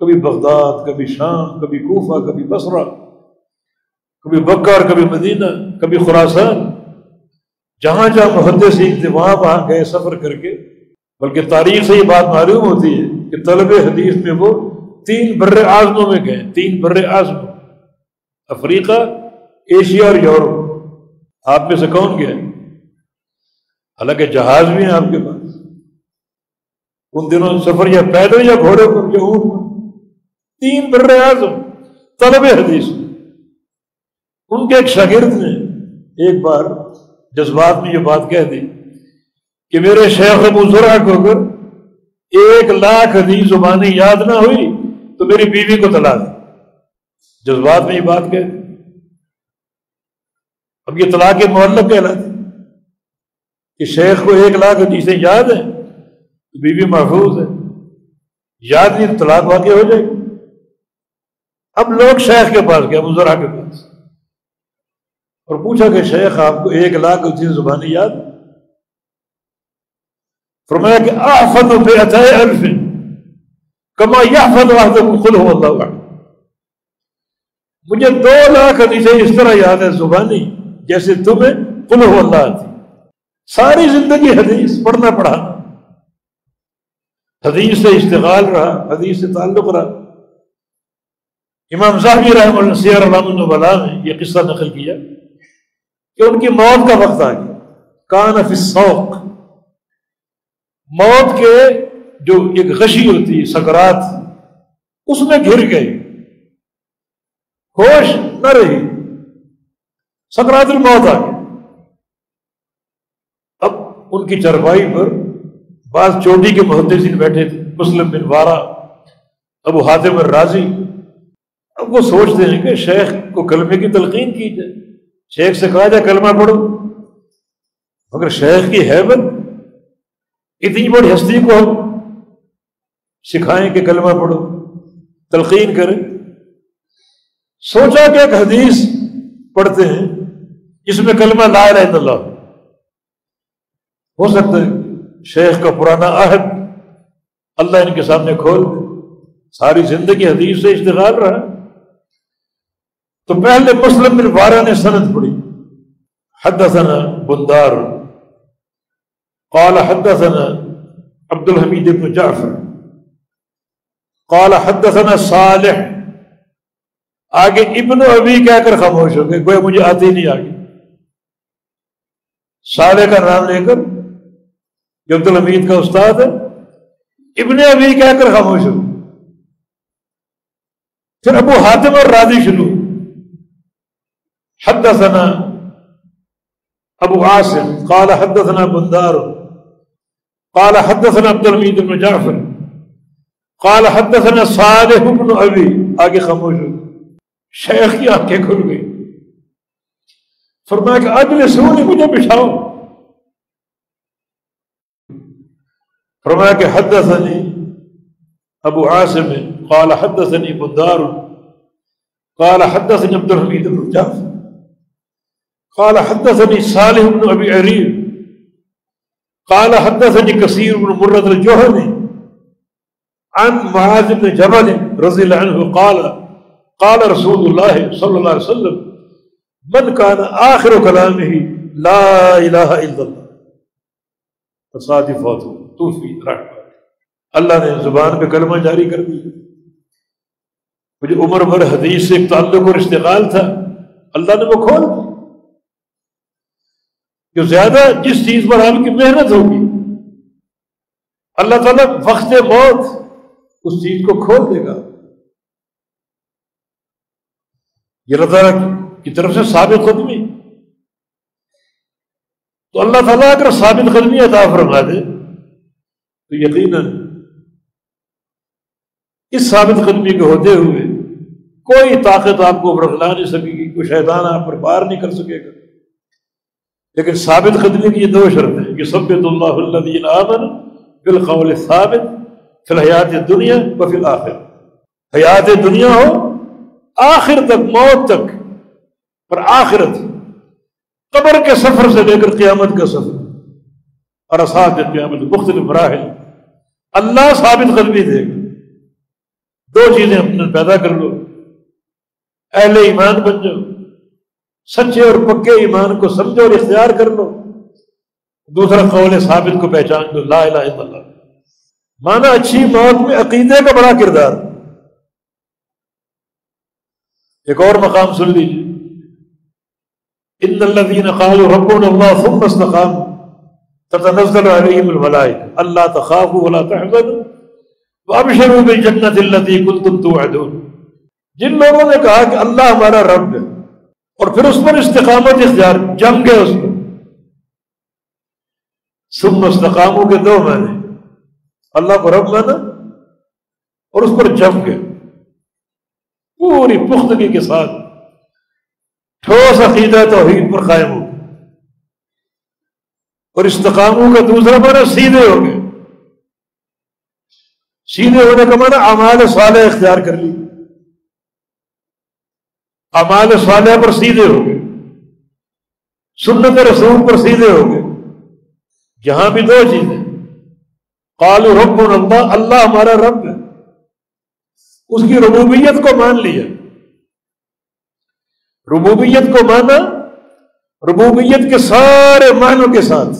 کبھی بغداد، کبھی شام، کبھی کوفہ، کبھی بسرا کبھی بکر کبھی مدینہ، کبھی خراسان۔ جہاں جہاں محدث تھے وہاں وہاں گئے سفر کر کے، بلکہ تاریخ سے یہ بات معلوم ہوتی ہے کہ طلب حدیث میں وہ تین بر اعظموں میں گئے، تین بر اعظم افریقہ، ایشیا اور یورپ۔ آپ میں سے کون گیا؟ حالانکہ جہاز بھی ہیں آپ کے پاس۔ ان دنوں سفر یا پیدل یا گھوڑے پر یا اونٹ پر۔ تین بر اعظم طلب حدیث۔ ان کے ایک شاگرد نے ایک بار جذبات میں یہ بات کہہ دی کہ میرے شیخ ابو ذرا کو اگر ایک لاکھ حدیث زبانی یاد نہ ہوئی تو میری بیوی کو تلا دی جذبات میں یہ بات کہہ دی اب یہ طلاق معلق کہلاتی کہ شیخ کو ایک لاکھ حدیثیں یاد ہیں، تو بیوی محفوظ ہے۔ یاد نہیں طلاق واقع ہو جائے گی۔ اب لوگ شیخ کے پاس گئے، ابو ذرا کے پاس۔ اور پوچھا کہ شیخ، آپ کو ایک لاکھ اسی زبانی یاد؟ فرمایا کہ آفت بے الف۔ کما یا فت خود ہو اللہ مجھے دو لاکھ حدیثیں اس طرح یاد ہے زبانی، جیسے تمہیں کل ہو اللہ آتی ساری زندگی حدیث پڑھنا پڑھانا حدیث سے اشتغال رہا، حدیث سے تعلق رہا۔ امام صاحب رحم اللہ سیر البلا نے یہ قصہ نقل کیا کہ ان کی موت کا وقت آ گیا۔ کان فی السوق۔ موت کے جو ایک غشی ہوتی سکرات، اس میں گر گئی۔ ہوش نہ رہی۔ سکرات الموت آ گئی۔ اب ان کی چرپائی پر بعض چوٹی کے محدثین بیٹھے تھے، مسلم بن وارا ابو حاتم الرازی۔ اب وہ سوچتے ہیں کہ شیخ کو کلمے کی تلقین کی جائے۔ شیخ سے کہا جائے کلمہ پڑھو۔ مگر شیخ کی حیبت، اتنی بڑی ہستی کو ہم سکھائیں کہ کلمہ پڑھو، تلقین کریں۔ سوچا کہ ایک حدیث پڑھتے ہیں، جس میں کلمہ لا الہ الا اللہ۔ ہو سکتا ہے شیخ کا پرانا عہد اللہ ان کے سامنے کھول دے۔ ساری زندگی حدیث سے اشتغال رہا۔ تو پہلے مسلم بن وارا نے سند پڑھی۔ حدثنا بندار۔ قال حدثنا عبد الحمید بن جعفر۔ قال حدثنا صالح. آگے ابن ابھی کہہ کر خاموش ہو گئے کوئی مجھے آتی نہیں آگے۔ صالح کا نام لے کر جو عبد الحمید کا استاد ہے، ابن ابھی کہہ کر خاموش ہو پھر ابو حاتم اور راضی شروع۔ حدثنا ابو عاصم، قال حدثنا بندار۔ قال حدثنا عبد الحمید بن جعفر۔ قال حدثنا صالح بن ابی آگے خاموش ہو. شیخ کی آنکھیں کھل گئی فرمایا کہ اجل سونی مجھے بچھاؤ فرمایا کہ حدثني ابو عاصم قال حدثني بندار قال حدثني عبد الحمید بن جعفر. قال حدثني صالح بن ابي عريب. قال حدثني كثير بن مرد الجهني عن معاذ بن جبل رضي الله عنه قال قال رسول الله صلى الله عليه وسلم، من كان آخر كلامه لا إله إلا الله تصادفات توفی رحمت اللہ نے زبان پہ کلمہ جاری کر دی مجھے عمر بھر حدیث سے ایک تعلق اور اشتغال تھا۔ اللہ نے وہ کھول دی جو زیادہ جس چیز پر آپ کی محنت ہوگی، اللہ تعالیٰ وقت موت اس چیز کو کھول دے گا۔ یہ اللہ تعالیٰ کی طرف سے ثابت قدمی۔ تو اللہ تعالیٰ اگر ثابت قدمی عطا فرما دے، تو یقیناً اس ثابت قدمی کے ہوتے ہوئے کوئی طاقت آپ کو برخلا نہیں سکے گی، کوئی شیطان آپ پر پار نہیں کر سکے گا۔ لیکن ثابت قدمی کی یہ دو شرط ہیں۔ کہ سب اللہ الدین آمن بالقول ثابت فی الحیات دنیا و فی الآخر حیات دنیا ہو، آخر تک، موت تک اور آخرت، قبر کے سفر سے لے کر قیامت کا سفر، اور اسات قیامت، مختلف مراحل اللہ ثابت قدمی دے گا۔ دو چیزیں اپنے پیدا کر لو۔ اہل ایمان بن جاؤ۔ سچے اور پکے ایمان کو سمجھو اور اختیار کر لو۔ دوسرا قول ثابت کو پہچان دو لا الہ الا اللہ۔ مانا اچھی موت میں عقیدے کا بڑا کردار۔ ایک اور مقام سن لیجیے ان الذين قالوا ربنا الله ثم استقاموا۔ تتنزل عليهم الملائكه الا تخافوا ولا تحزنوا۔ وابشروا بالجنه التي كنتم توعدون۔ جن لوگوں نے کہا کہ اللہ ہمارا رب ہے اور پھر اس پر استقامت اختیار جم گئے اس پر۔ ثم استقاموں کے دو معنی اللہ کو رب مانا اور اس پر جم گئے پوری پختگی کے ساتھ ٹھوس عقیدہ توحید پر قائم ہو اور استقاموں کا دوسرا معنی سیدھے ہو گئے۔ سیدھے ہونے کا معنی امال صالح اختیار کر لی امال صالح پر سیدھے ہو گئے۔ سنت رسول پر سیدھے ہو گئے۔ جہاں بھی دو چیزیں۔ قال رب اللہ اللہ ہمارا رب ہے۔ اس کی ربوبیت کو مان لیا۔ ربوبیت کو مانا ربوبیت کے سارے معنوں کے ساتھ۔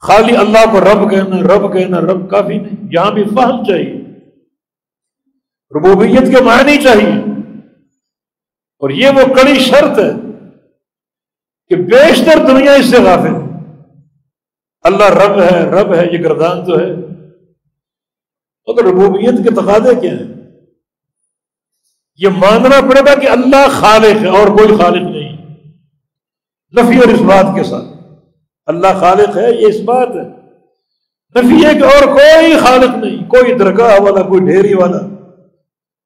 خالی اللہ کو رب کہنا رب کہنا، رب کافی نہیں۔ یہاں بھی فہم چاہیے۔ ربوبیت کے معنی چاہیے۔ اور یہ وہ کڑی شرط ہے کہ بیشتر دنیا اس سے غافل ہے۔ اللہ رب ہے رب ہے، یہ گردان تو ہے۔ مگر ربوبیت کے تقاضے کیا ہیں؟ یہ ماننا پڑے گا کہ اللہ خالق ہے اور کوئی خالق نہیں۔ نفی اور اس بات کے ساتھ۔ اللہ خالق ہے، یہ اس بات ہے۔ نفی ہے کہ اور کوئی خالق نہیں، کوئی درگاہ والا، کوئی ڈھیری والا۔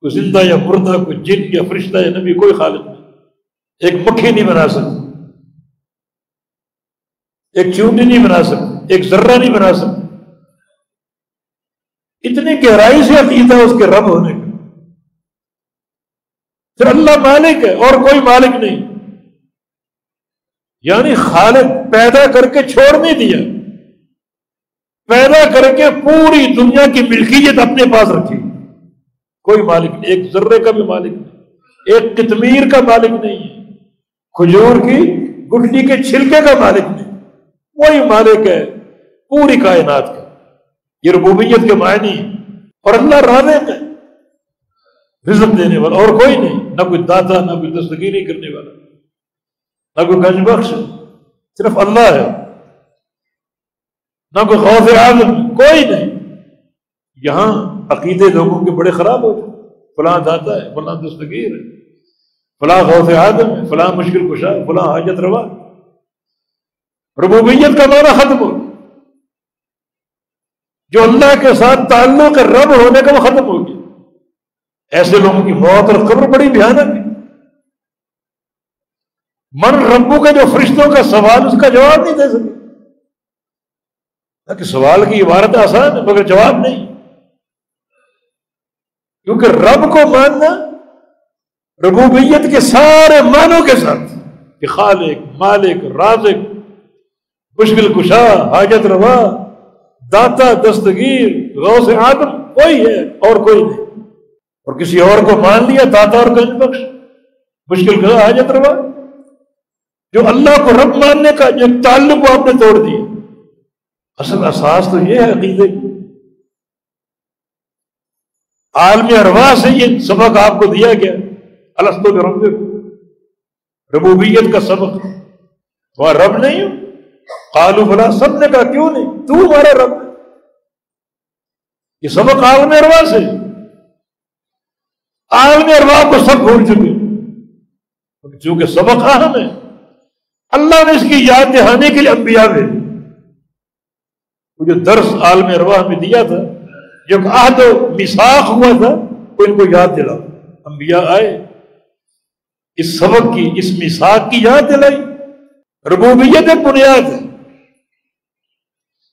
کوئی زندہ یا مردہ، کوئی جن یا فرشتہ یا نبی، کوئی خالق نہیں۔ ایک مکھی نہیں بنا سکتی ایک چونٹی نہیں بنا سکتی ایک ذرہ نہیں بنا سکتی اتنی گہرائی سے عقیدہ اس کے رب ہونے کا۔ پھر اللہ مالک ہے اور کوئی مالک نہیں۔ یعنی خالق پیدا کر کے چھوڑ نہیں دیا۔ پیدا کر کے پوری دنیا کی ملکیت اپنے پاس رکھی۔ کوئی مالک نہیں، ایک ذرے کا بھی مالک نہیں۔ ایک کتمیر کا مالک نہیں۔ ہے کھجور کی گٹلی کے چھلکے کا مالک نہیں۔ وہی مالک ہے۔ پوری کائنات کا یہ ربوبیت کے معنی اور اللہ رانے ہے۔ رزق دینے والا، اور کوئی نہیں، نہ کوئی دادا نہ کوئی دستگیری کرنے والا۔ نہ کوئی گنج بخش، صرف اللہ ہے۔ نہ کوئی خوف عالم، کوئی نہیں۔ یہاں عقیدے لوگوں کے بڑے خراب ہو جائے فلاں داتا ہے، فلاں دستگیر ہے۔ فلاں خوف عالم ہے، فلاں مشکل کشا، فلاں حاجت روا۔ ربوبیت کا معنی ختم ہو۔ جو اللہ کے ساتھ تعلق رب ہونے کا وہ ختم ہو گیا۔ ایسے لوگوں کی موت اور قبر بڑی بھیانک ہے۔ من ربو کے جو فرشتوں کا سوال اس کا جواب نہیں دے سکے۔ کہ سوال کی عبارت آسان ہے، مگر جواب نہیں۔ کیونکہ رب کو ماننا ربوبیت کے سارے معنوں کے ساتھ۔ کہ خالق، مالک، رازق، مشکل کشا، حاجت روا داتا دستگیر غوث آدم کوئی ہے اور کوئی نہیں۔ اور کسی اور کو مان لیا داتا اور گنج بخش۔ مشکل کر حاجت روا جو اللہ کو رب ماننے کا جو تعلق کو آپ نے توڑ دیا۔ اصل اساس تو یہ ہے عقیدے۔ عالمی اروا سے یہ سبق آپ کو دیا گیا۔ السط رب ربوبیت کا سبق۔ وہ رب نہیں ہو کالو بلا سب نے کہا، کیوں نہیں؟ تو ہمارا رب یہ سبق عالمی اروا سے۔ عالم ارواح کو سب بھول چکے۔ چونکہ سبق اہم ہے۔ اللہ نے اس کی یاد دہانے کے لیے انبیاء میں جو درس عالم ارواح میں دیا تھا۔ جب عہد و مساخ ہوا تھا۔ وہ ان کو یاد دلا۔ انبیاء آئے۔ اس سبق کی، اس مساق کی یاد دلائی۔ ربوبیت ایک بنیاد ہے۔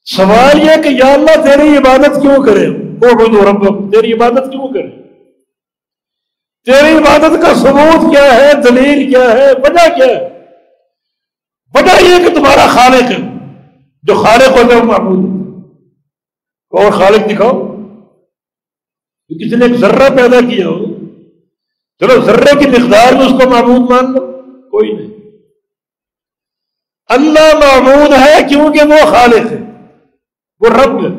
سوال یہ کہ یا اللہ تیری عبادت کیوں کرے؟ وہ رب تیری عبادت کیوں کرے؟ تیری عبادت کا ثبوت کیا ہے؟ دلیل کیا ہے؟ وجہ کیا ہے؟ وجہ یہ کہ تمہارا خالق ہے، جو خالق ہوتا ہے وہ محبوب اور خالق دکھاؤ کسی نے ایک ذرہ پیدا کیا ہو، چلو ذرے کی مقدار میں اس کو معبود مان لو، کوئی نہیں۔ اللہ معبود ہے کیونکہ وہ خالق ہے، وہ رب ہے۔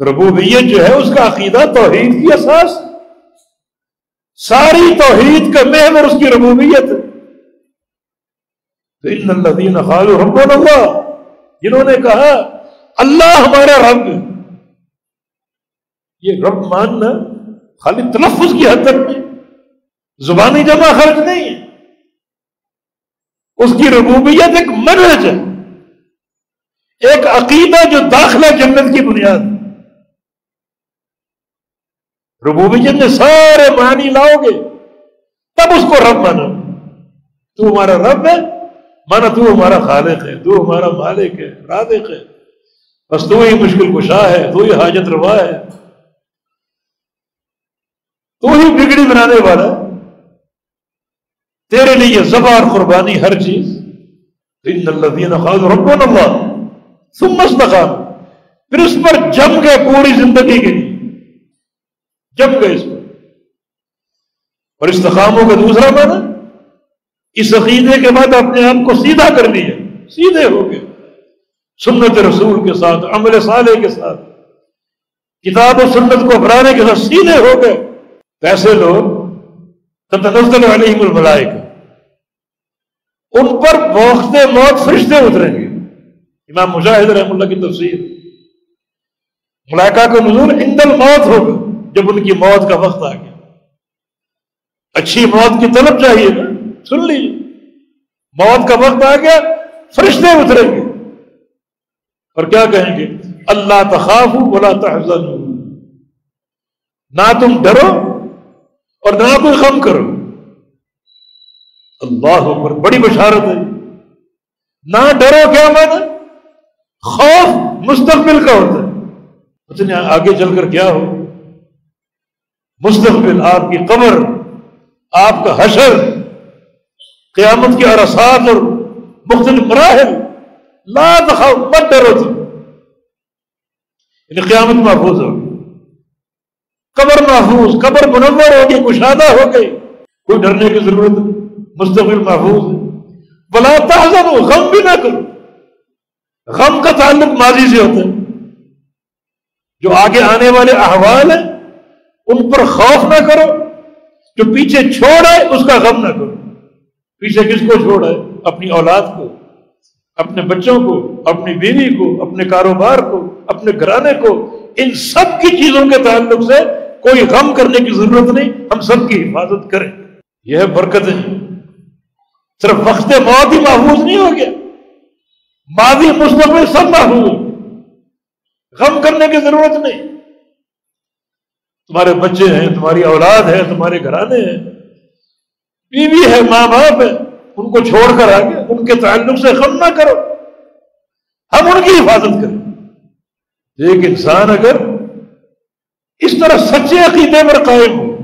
ربوبیت جو ہے، اس کا عقیدہ توحید کی اساس ساری توحید کا محور اس کی ربوبیت ہے۔ تو ان الذین رب اللہ، جنہوں نے کہا، اللہ ہمارا رب یہ رب ماننا خالی تلفظ کی حد تک زبانی جمع خرچ نہیں۔ اس کی ربوبیت ایک منہج ہے۔ ایک عقیدہ جو داخلہ جنت کی بنیاد۔ ربوبیت میں سارے معنی لاؤ گے، تب اس کو رب مانا۔ تو ہمارا رب ہے، مانا تو ہمارا خالق ہے، تو ہمارا مالک ہے رادق ہے۔ بس تو ہی مشکل کشا ہے، تو ہی حاجت روا ہے۔ تو ہی بگڑی بنانے والا ہے۔ تیرے لیے زبان قربانی ہر چیز۔ ان اللہ خاص رب اللہ۔ ثم استقام پھر اس پر جم گئے پوری زندگی کے لیے۔ جم گئے اس پر۔ اور استقاموں کا دوسرا مانا اس عقیدے کے بعد اپنے آپ کو سیدھا کر لیا سیدھے ہو گئے۔ سنت رسول کے ساتھ، عمل صالح کے ساتھ۔ کتاب و سنت کو بنانے کے ساتھ سیدھے ہو گئے۔ ایسے لوگ تتنزل علیہم الملائکہ ان پر بوختے موت فرشتے اتریں گے امام مجاہد رحم اللہ کی تفسیر ملائکہ کا نزول اندل موت ہوگا جب ان کی موت کا وقت آ گیا اچھی موت کی طلب چاہیے نا سن لیجیے موت کا وقت آ گیا فرشتے اتریں گے اور کیا کہیں گے اللہ تخاف بولا تحزن نہ تم ڈرو اور نہ کوئی غم کرو۔ اللہ پر بڑی بشارت ہے۔ نہ ڈرو کیا مانا خوف مستقبل کا ہوتا ہے۔ آگے چل کر کیا ہو۔ مستقبل آپ کی قبر، آپ کا حشر، قیامت کے ارسات اور مختلف مراحل۔ لا تخاف، مت ڈرو تم۔ یعنی قیامت محفوظ ہو۔ قبر محفوظ، قبر منور ہو گئی کشادہ ہو گئی۔ کوئی ڈرنے کی ضرورت مستقبل محفوظ ہے۔ بلا تحزن غم بھی نہ کرو غم کا تعلق ماضی سے ہوتا ہے۔ جو آگے آنے والے احوال ہیں، ان پر خوف نہ کرو۔ جو پیچھے چھوڑ ہے اس کا غم نہ کرو۔ پیچھے کس کو چھوڑا ہے اپنی اولاد کو، اپنے بچوں کو، اپنی بیوی کو، اپنے کاروبار کو، اپنے گھرانے کو۔ ان سب کی چیزوں کے تعلق سے کوئی غم کرنے کی ضرورت نہیں، ہم سب کی حفاظت کریں۔ یہ برکتیں صرف وقت موت ہی محفوظ نہیں ہو گیا۔ ماضی مستقبل سب محفوظ۔ غم کرنے کی ضرورت نہیں۔ تمہارے بچے ہیں، تمہاری اولاد ہے، تمہارے گھرانے ہیں۔ بیوی ہے، ماں باپ ہے۔ ان کو چھوڑ کر آگے، ان کے تعلق سے غم نہ کرو۔ ہم ان کی حفاظت کریں۔ ایک انسان اگر اس طرح سچے عقیدے پر قائم۔ ہو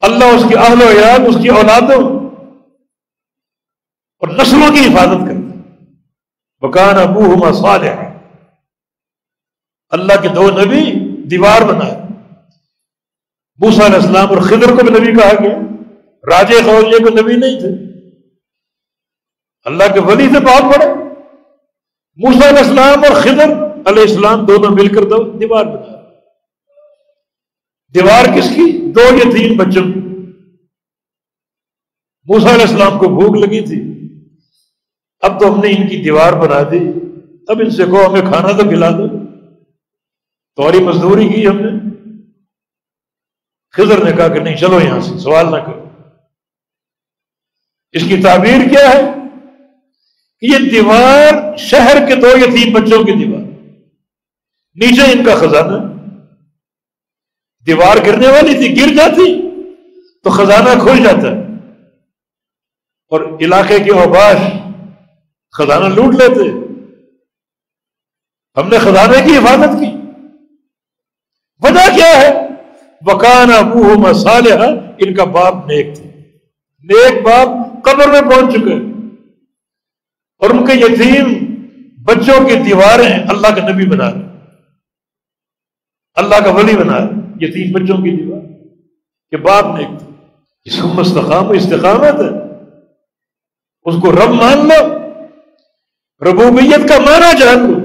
اللہ اس کی اہل و یاد اس کی اولادوں اور نسلوں کی حفاظت کرتا بکان ابو ہما صالح اللہ کے دو نبی دیوار بنائے۔ موسا علیہ السلام اور خضر کو بھی نبی کہا گیا۔ راجے خوجے کو نبی نہیں تھے۔ اللہ کے ولی سے بہت بڑے موسا علیہ السلام اور خضر علیہ السلام دونوں مل کر دو، دیوار بنا۔ دیوار کس کی؟ دو یا تین بچوں موسا علیہ السلام کو بھوک لگی تھی۔ اب تو ہم نے ان کی دیوار بنا دی۔ اب ان سے کہو، ہمیں کھانا تو کھلا دو۔ توری مزدوری کی ہم نے۔ خضر نے کہا کہ نہیں، چلو یہاں سے، سوال نہ کرو۔ اس کی تعبیر کیا ہے؟ کہ یہ دیوار شہر کے دو یا تین بچوں کی دیوار۔ نیچے ان کا خزانہ۔ دیوار گرنے والی تھی، گر جاتی، تو خزانہ کھل جاتا۔ اور علاقے کی اوباش خزانہ لوٹ لیتے۔ ہم نے خزانے کی حفاظت کی۔ وجہ کیا ہے؟ وکان ابو مسالح ان کا باپ نیک تھے۔ نیک باپ قبر میں پہنچ چکے۔ اور ان کے یتیم بچوں کی دیواریں اللہ کا نبی بنا رہے اللہ کا ولی بنا رہے یہ تین بچوں کی دیوار کہ باپ نے اس کو مستقام استقامت ہے۔ اس کو رب مان لو ربوبیت کا معنی جان لو۔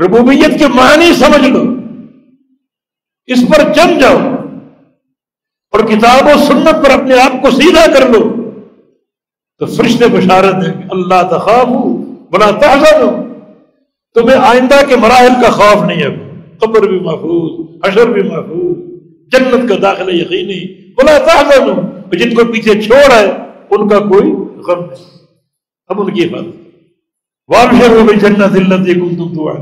ربوبیت کے معنی سمجھ لو۔ اس پر جم جاؤ۔ اور کتاب و سنت پر اپنے آپ کو سیدھا کر لو۔ تو فرشتے بشارت ہے کہ اللہ تخاب بنا تازہ دو تمہیں آئندہ کے مراحل کا خوف نہیں ہے قبر بھی محفوظ، حشر بھی محفوظ، جنت کا داخلہ یقینی۔ بلا تازہ دو جن کو پیچھے چھوڑ ہے، ان کا کوئی غم نہیں۔ اب ان کی حفاظت وابشر میں جنت اللہ تم تو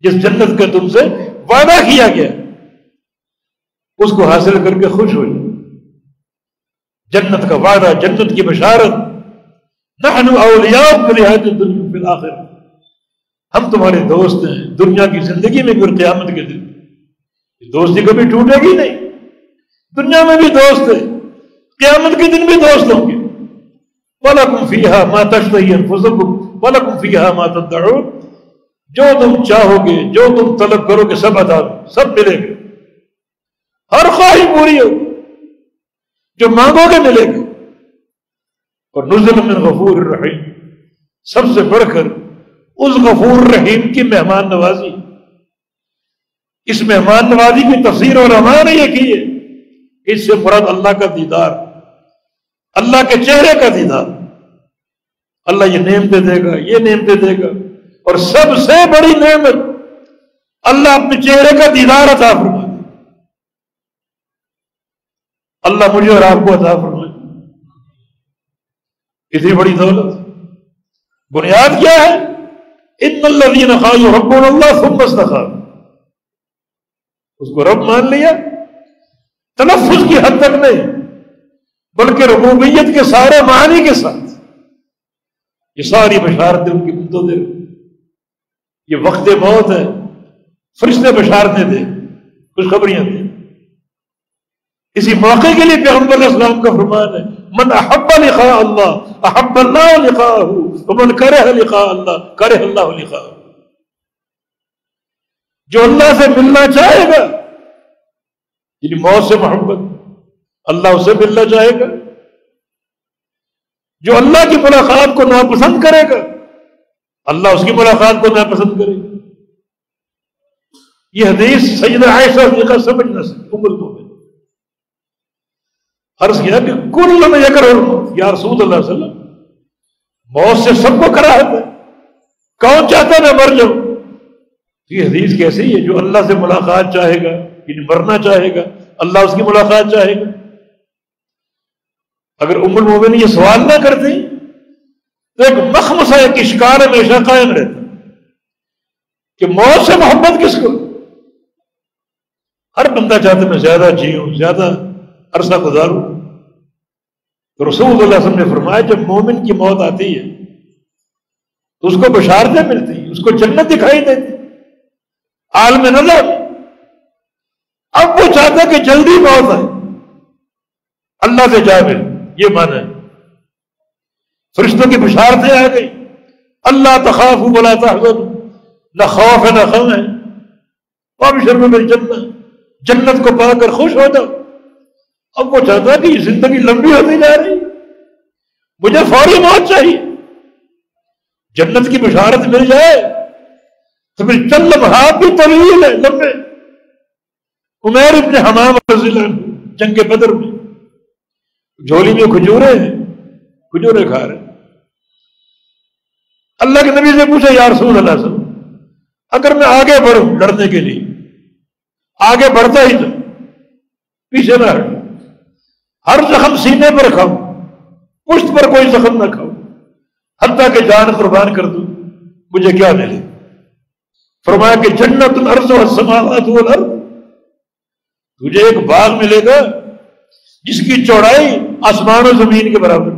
جس جنت کا تم سے وعدہ کیا گیا اس کو حاصل کر کے خوش ہو جائے جنت کا وعدہ، جنت کی بشارت۔ نحن اولیاء بالآخر ہم تمہارے دوست ہیں، دنیا کی زندگی میں بھی قیامت کے دن دوستی کبھی ٹوٹے گی نہیں۔ دنیا میں بھی دوست ہے قیامت کے دن بھی دوست ہوں گے۔ وَلَكُمْ فِيهَا مَا تَشْتَهِي أَنفُسُكُمْ وَلَكُمْ فِيهَا مَا تَدَّعُونَ۔ جو تم چاہو گے جو تم طلب کرو گے، سب عطا سب ملے گے۔ ہر خواہش پوری ہو۔ جو مانگو گے ملے گا اور نزل من غفور الرحیم سب سے بڑھ کر اس غفور رحیم کی مہمان نوازی۔ اس مہمان نوازی کی تفسیر اور امان نے یہ کی ہے اس سے مراد اللہ کا دیدار، اللہ کے چہرے کا دیدار۔ اللہ یہ نعمتیں دے گا، یہ نعمتیں دے گا۔ اور سب سے بڑی نعمت اللہ اپنے چہرے کا دیدار عطا فرما دے اللہ مجھے اور آپ کو عطا فرمائے۔ اتنی بڑی دولت۔ بنیاد کیا ہے؟ ان اللہ دین خاص رب اللہ فمس اس کو رب مان لیا؟ تلفظ کی حد تک نہیں، بلکہ ربوبیت کے سارے معنی کے ساتھ۔ یہ ساری بشارتیں ان کی منتظر یہ وقت موت ہے، فرشتے بشارتیں دے، خوشخبریاں دیں اسی موقع کے لیے پیغمبر علیہ السلام کا فرمان ہے۔ من احب لقاء اللہ احب اللہ لقاء من کرے لقاء اللہ کرے اللہ لقاء جو اللہ سے ملنا چاہے گا یعنی موت سے محبت اللہ اسے ملنا چاہے گا جو اللہ کی ملاقات کو ناپسند کرے گا اللہ اس کی ملاقات کو ناپسند کرے گا یہ حدیث سیدہ عائشہ کا سمجھ نہ سکے عمر کو عرض کیا کہ کل میں یکر یا رسول اللہ علیہ وسلم، موت سے سب کو کرا ہے۔ کون چاہتا ہے میں مر جاؤں؟ یہ حدیث کیسی ہے؟ جو اللہ سے ملاقات چاہے گا یعنی مرنا چاہے گا، اللہ اس کی ملاقات چاہے گا۔ اگر ام المومن یہ سوال نہ کرتے، تو ایک مخمسا ایک اشکار ہمیشہ قائم رہتا۔ کہ موت سے محبت کس کو؟ ہر بندہ چاہتا میں زیادہ جیوں، زیادہ عرصہ گزاروں تو رسول اللہ علیہ وسلم نے فرمایا، جب مومن کی موت آتی ہے، تو اس کو بشارتیں ملتی اس کو جنت دکھائی دیتی عالم نظر۔ اب وہ چاہتا کہ جلدی موت آئے۔ اللہ سے جا مل یہ مانا ہے۔ فرشتوں کی بشارتیں آ گئی اللہ تخاف بلا تحزن نہ خوف ہے، نہ خم ہے۔ اب شرم میں جنت۔ جنت کو پا کر خوش ہو جاؤ۔ اب وہ چاہتا ہے کہ یہ زندگی لمبی ہوتی جا رہی۔ مجھے فوری موت چاہیے۔ جنت کی بشارت مل جائے تو پھر چند لمحات بھی طویل ہے، لمبے۔ عمیر ابن حمام رضی اللہ جنگ بدر میں۔ جھولی میں کھجورے ہیں، کھجورے کھا رہے۔ اللہ کے نبی سے پوچھا یا رسول اللہ صلی اگر میں آگے بڑھوں لڑنے کے لیے، آگے بڑھتا ہی تو پیچھے نہ ہٹ ہر زخم سینے پر کھاؤ، پشت پر کوئی زخم نہ کھاؤ۔ حتیٰ کہ جان قربان کر دوں مجھے کیا ملے؟ فرمایا کہ جنت الارض والسماوات والارض، تجھے ایک باغ ملے گا، جس کی چوڑائی آسمان و زمین کے برابر۔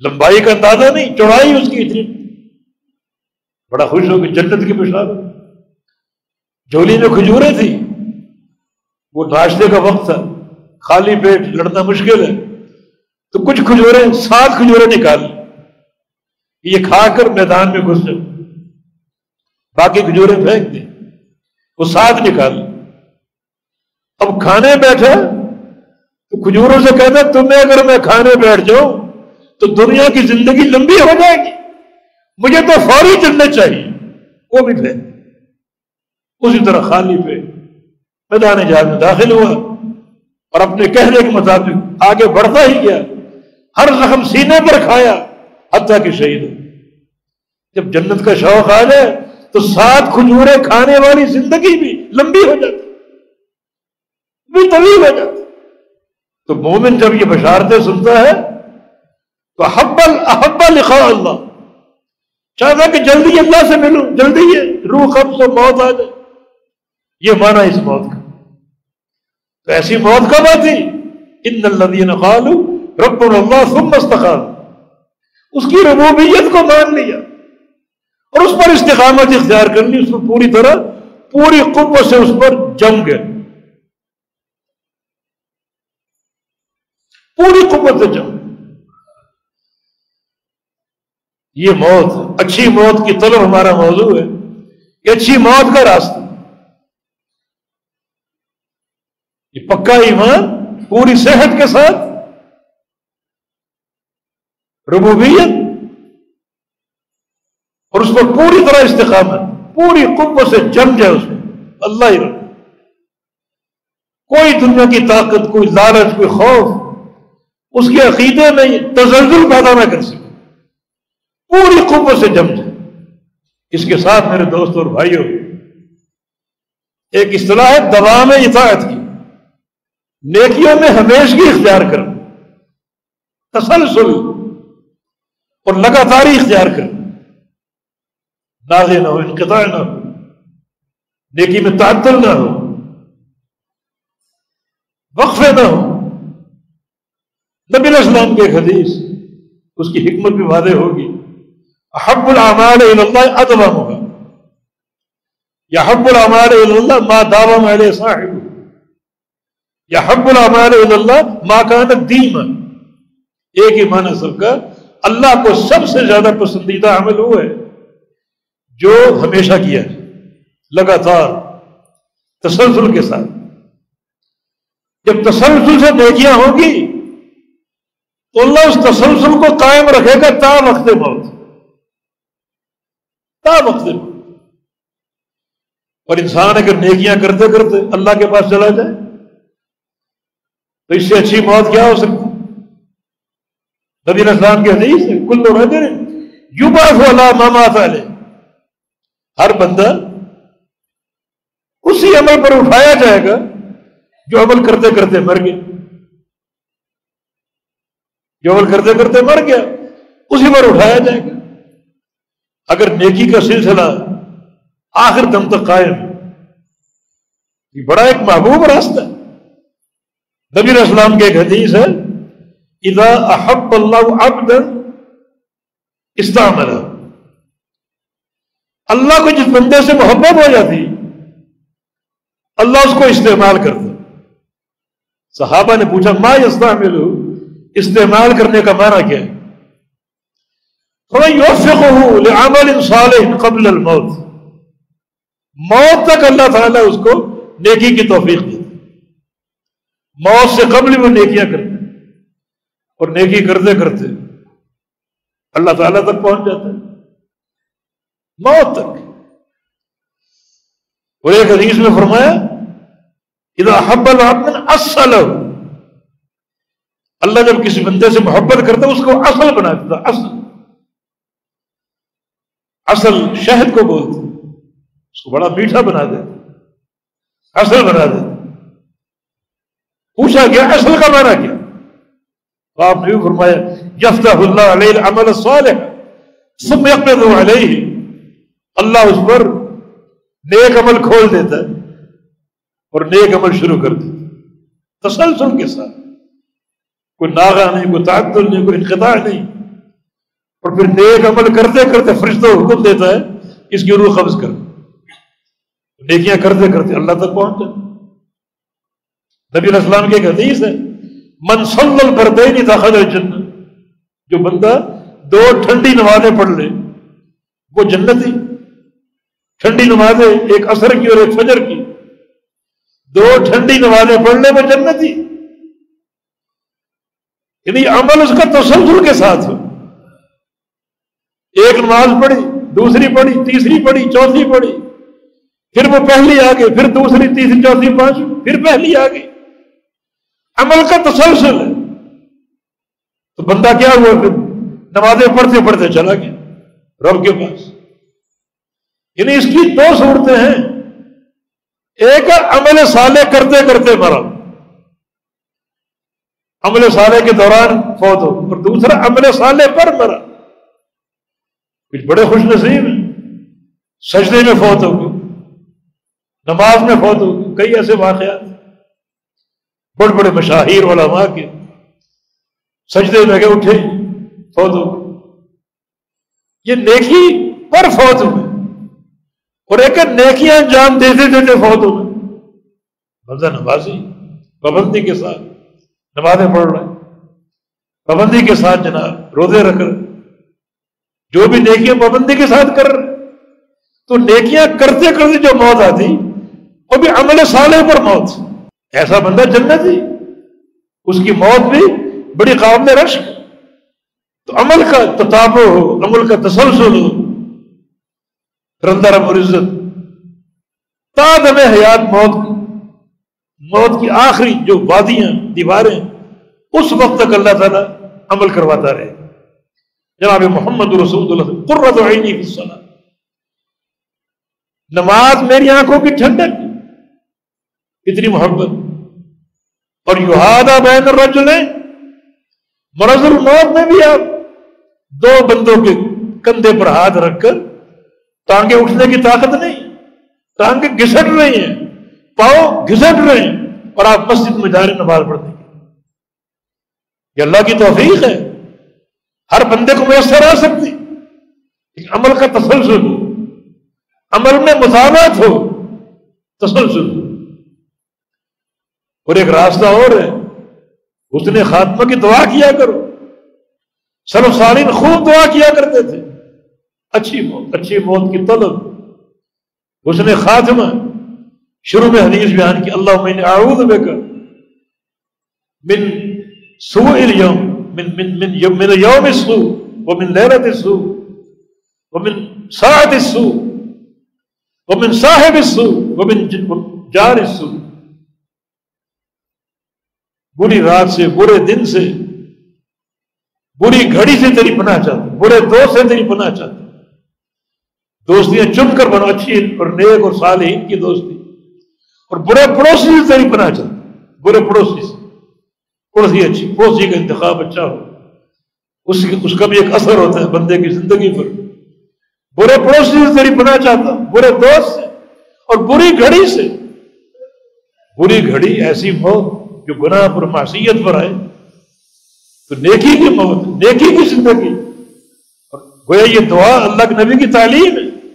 لمبائی کا اندازہ نہیں، چوڑائی اس کی اتنی۔ بڑا خوش ہو کہ جنت کی پشار جھولی میں کھجورے تھی وہ ناشتے کا وقت تھا۔ خالی پیٹ لڑنا مشکل ہے۔ تو کچھ کھجورے سات کھجورے نکال۔ یہ کھا کر میدان میں گھس جاؤ باقی کھجورے پھینک دیں۔ وہ ساتھ نکال۔ اب کھانے بیٹھا، تو کھجوروں سے کہتا، تمہیں اگر میں کھانے بیٹھ جاؤں، تو دنیا کی زندگی لمبی ہو جائے گی۔ مجھے تو فوری چلنے چاہیے۔ وہ بھی تھے اسی طرح خالی پہ میدان جہاز میں داخل ہوا۔ اور اپنے کہنے کے مطابق آگے بڑھتا ہی گیا۔ ہر زخم سینے پر کھایا، حتیٰ کہ شہید ہو۔ جب جنت کا شوق آ جائے تو سات کھجورے کھانے والی زندگی بھی لمبی ہو جاتی، بھی طویل ہو جاتی۔ تو مومن جب یہ بشارتیں سنتا ہے تو حبل احبا لکھا اللہ۔ چاہتا کہ جلدی اللہ سے ملوں، جلدی یہ روح قبض و موت آ جائے۔ یہ مانا اس موت کا۔ تو ایسی موت کب آتی۔ ان الدین قالو رب اللہ ثم استقام اس کی ربوبیت کو مان لیا۔ اور اس پر استقامت اختیار کر لی اس میں پوری طرح، پوری قوت سے اس پر جم گئے۔ پوری قوت سے جم۔ یہ موت، اچھی موت کی طلب ہمارا موضوع ہے۔ یہ اچھی موت کا راستہ۔ یہ پکا ایمان پوری صحت کے ساتھ، ربوبیت، اور اس پر پوری طرح استقامت، پوری قوت سے جم جائے اس میں، اللہ ہی رب۔ کوئی دنیا کی طاقت، کوئی لالچ کوئی خوف اس کے عقیدے میں تزلزل پیدا نہ کر سکے۔ پوری قوت سے جم جائے اس کے ساتھ میرے دوست اور بھائیوں، ایک اصطلاح ہے دوام اطاعت کی۔ نیکیوں میں ہمیشگی اختیار کر تسلسل، اور لگاتاری اختیار کر نازے نہ ہو، انقطاع نہ ہو، نیکی میں تعطل نہ ہو، وقفے نہ ہو۔ نبی السلام کے حدیث، اس کی حکمت بھی واضح ہوگی۔ حب العمال اللہ ادب ہوگا یا حب العمال اللہ ما دعوام علیہ صاحب یا حب العمال اللہ ما کانت دیم ایک ہی معنی سب کا، اللہ کو سب سے زیادہ پسندیدہ عمل وہ ہے جو ہمیشہ کیا ہے، لگاتار تسلسل کے ساتھ۔ جب تسلسل سے نیکیاں ہوگی تو اللہ اس تسلسل کو قائم رکھے گا تا وقت موت۔ وقت اور انسان اگر نیکیاں کرتے کرتے اللہ کے پاس چلا جائے تو اس سے اچھی موت کیا ہو سکتی؟ نبی اسلام کے حدیث ہے کل لوگ رہتے ہیں یو بات اللہ ماما پہلے ہر بندہ اسی عمل پر اٹھایا جائے گا جو عمل کرتے کرتے مر گیا۔ جو عمل کرتے کرتے مر گیا، اسی پر اٹھایا جائے گا۔ اگر نیکی کا سلسلہ آخر دم تک قائم یہ بڑا ایک محبوب راستہ ہے۔ نبی اسلام کے ایک حدیث ہے، اذا احب اللہ عبد استعمل. اللہ کو جس بندے سے محبت ہو جاتی، اللہ اس کو استعمال کرتا۔ صحابہ نے پوچھا، ما استعمل استعمال کرنے کا معنی کیا ہے؟ عمل صالح قبل الموت. موت تک اللہ تعالیٰ اس کو نیکی کی توفیق دیتا موت سے قبل وہ نیکیاں کرتے اور نیکی کرتے کرتے اللہ تعالیٰ تک پہنچ جاتا ہے۔ موت تک۔ اور ایک حدیث میں فرمایا، اذا حب العبد اصل اللہ جب کسی بندے سے محبت کرتا اس کو اصل بنا دیتا اصل۔ اصل شہد کو بولتے اس کو بڑا میٹھا بنا دے اصل بنا دے پوچھا گیا اصل کا مانا کیا تو آپ نے بھی فرمایا یفتہ اللہ علیہ عمل صالح سب میں علیہ اللہ اس پر نیک عمل کھول دیتا ہے اور نیک عمل شروع کر دیتا تسلسل کے ساتھ کوئی ناغا نہیں کوئی تعدل نہیں کوئی انقطاع نہیں اور پھر نیک عمل کرتے کرتے فرشتہ حکم دیتا ہے اس کی روح قبض کر نیکیاں کرتے کرتے اللہ تک پہنچ جائے نبی ایک حدیث ہے منسل کر دے نہیں تھا جو بندہ دو ٹھنڈی نمازیں پڑھ لے، وہ جنتی۔ ٹھنڈی نمازیں ایک اثر کی اور ایک فجر کی۔ دو ٹھنڈی نمازیں پڑھ لے، وہ جنتی۔ یعنی عمل اس کا تسلسل کے ساتھ۔ ہو ایک نماز پڑھی، دوسری پڑھی، تیسری پڑھی، چوتھی پڑھی۔ پھر وہ پہلی آ گئی، پھر دوسری، تیسری، چوتھی پانچ پھر پہلی آ گئی۔ عمل کا تسلسل ہے۔ تو بندہ کیا ہوا پھر نمازیں پڑھتے پڑھتے چلا گیا رب کے پاس۔ یعنی اس کی دو صورتیں ہیں۔ ایک عمل سالے کرتے کرتے مرا۔ عمل سالے کے دوران فوت ہو۔ اور دوسرا، عمل سالے پر مرا۔ کچھ بڑے خوش نصیب ہیں۔ سجدے میں فوت ہو گئے۔ نماز میں فوت ہو گئے۔ کئی ایسے واقعات۔ بڑے بڑے مشاہیر علماء کے سجدے میں گئے، اٹھے فوت ہو یہ نیکی پر فوت ہوئے۔ اور ایک نیکیاں انجام دیتے دیتے فوت ہو گئے نمازی، پابندی کے ساتھ نمازیں پڑھ رہے۔ پابندی کے ساتھ جناب روزے رکھ رہے۔ جو بھی نیکیاں پابندی کے ساتھ کر رہے، تو نیکیاں کرتے کرتے جو موت آتی، وہ بھی عمل سالے پر موت۔ ایسا بندہ جنت ہی۔ اس کی موت بھی بڑی قابل رشک۔ تو عمل کا تتاب ہو، عمل کا تسلسل ہو۔ رندر عزت تاد ہمیں حیات موت موت کی آخری جو وادیاں، دیواریں، اس وقت تک اللہ تعالیٰ عمل کرواتا رہے۔ جناب محمد رسول اللہ، قرۃ عینی فی الصلاۃ۔ نماز میری آنکھوں کی ٹھنڈک۔ اتنی محبت۔ اور یوہادا بین الرجلین مرض الموت میں بھی آپ دو بندوں کے کندھے پر ہاتھ رکھ کر ٹانگیں اٹھنے کی طاقت نہیں، ٹانگیں گھسٹ رہی ہیں، پاؤں گھسٹ رہے ہیں اور آپ مسجد میں جا رہے نماز پڑھنے کی یہ اللہ کی توفیق ہے۔ ہر بندے کو میسر آ سکتی۔ عمل کا تسلسل ہو۔ عمل میں مساوات ہو۔ تسلسل ہو۔ اور ایک راستہ اور ہے۔ اس نے خاتمہ کی دعا کیا کرو۔ سلو سالین خوب دعا کیا کرتے تھے۔ اچھی موت اچھی موت کی طلب۔ اس نے خاتمہ شروع میں حدیث بیان کی اللہ میں نے آؤد بے کر من سوء اليوم، من من من يوم من يوم السوء ومن ليلة السوء ومن ساعة السوء ومن صاحب السوء ومن جار السوء۔ بری رات سے برے دن سے۔ بری گھڑی سے تیری پناہ چاہتا برے دوست سے تیری پناہ چاہتا دوستیاں چن کر بنو، اچھی اور نیک اور صالحین کی دوستی۔ اور برے پڑوسی سے تیری پناہ چاہتا برے پڑوسی سے۔ پڑوسی اچھی، پڑوسی کا انتخاب اچھا ہو۔ اس اس کا بھی ایک اثر ہوتا ہے بندے کی زندگی پر۔ برے پڑوسی سے تیری پناہ چاہتا برے دوست سے۔ اور بری گھڑی سے۔ بری گھڑی ایسی موت جو گناہ پر معصیت پر آئے، تو نیکی کی موت، نیکی کی زندگی۔ اور گویا یہ دعا اللہ کے نبی کی تعلیم ہے۔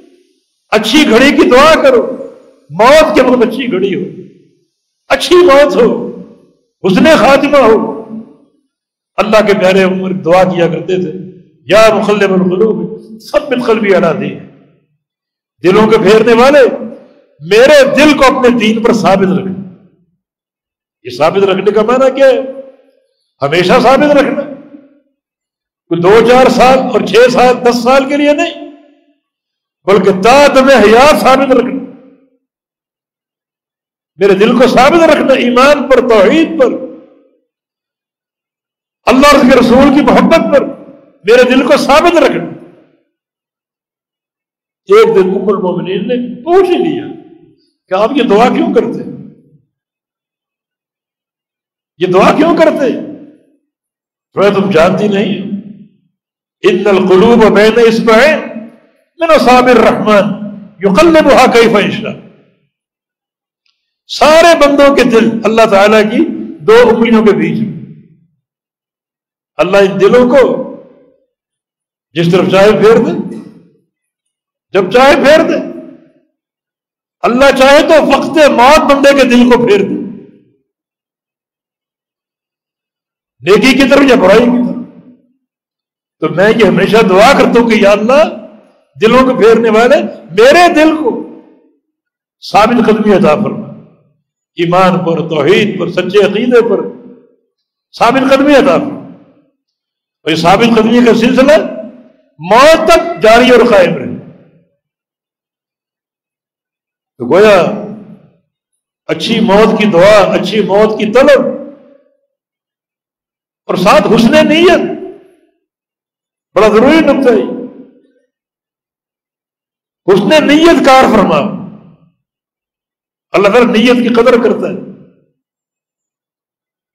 اچھی گھڑی کی دعا کرو، موت کے وقت اچھی گھڑی ہو۔ اچھی موت ہو اس نے خاتمہ ہو۔ اللہ کے پیارے عمر دعا کیا کرتے تھے، یا مخلب القلوب، سب بالخل بھی اڑا دی دلوں کے پھیرنے والے، میرے دل کو اپنے دین پر ثابت رکھنا یہ ثابت رکھنے کا معنی کیا ہے؟ ہمیشہ ثابت رکھنا۔ کوئی دو چار سال اور چھ سال، دس سال کے لیے نہیں، بلکہ تا میں حیات ثابت رکھنا۔ میرے دل کو ثابت رکھنا ایمان پر، توحید پر، اللہ کے رسول کی محبت پر میرے دل کو ثابت رکھنا۔ ایک دن ام المومنین نے پوچھ لیا کہ آپ یہ دعا کیوں کرتے یہ دعا کیوں کرتے؟ تم جانتی نہیں؟ ان القلوب بین اسمعین من صابر رحمان یو کل کئی سارے بندوں کے دل اللہ تعالی کی دو انگلیوں کے بیچ میں۔ اللہ ان دلوں کو جس طرف چاہے پھیر دے۔ جب چاہے پھیر دے۔ اللہ چاہے تو وقت موت بندے کے دل کو پھیر دے۔ نیکی کی طرف یا برائی کی طرف؟ تو میں یہ ہمیشہ دعا کرتا ہوں کہ یا اللہ، دلوں کو پھیرنے والے میرے دل کو ثابت قدمی عطا فرما۔ ایمان پر، توحید پر، سچے عقیدے پر ثابت قدمی عطا فرما۔ اور یہ ثابت قدمی کا سلسلہ موت تک جاری اور قائم رہے۔ تو گویا، اچھی موت کی دعا، اچھی موت کی طلب اور ساتھ حسن نیت۔ بڑا ضروری نقطہ ہے۔ حسن نیت کار فرما اللہ تعالیٰ نیت کی قدر کرتا ہے۔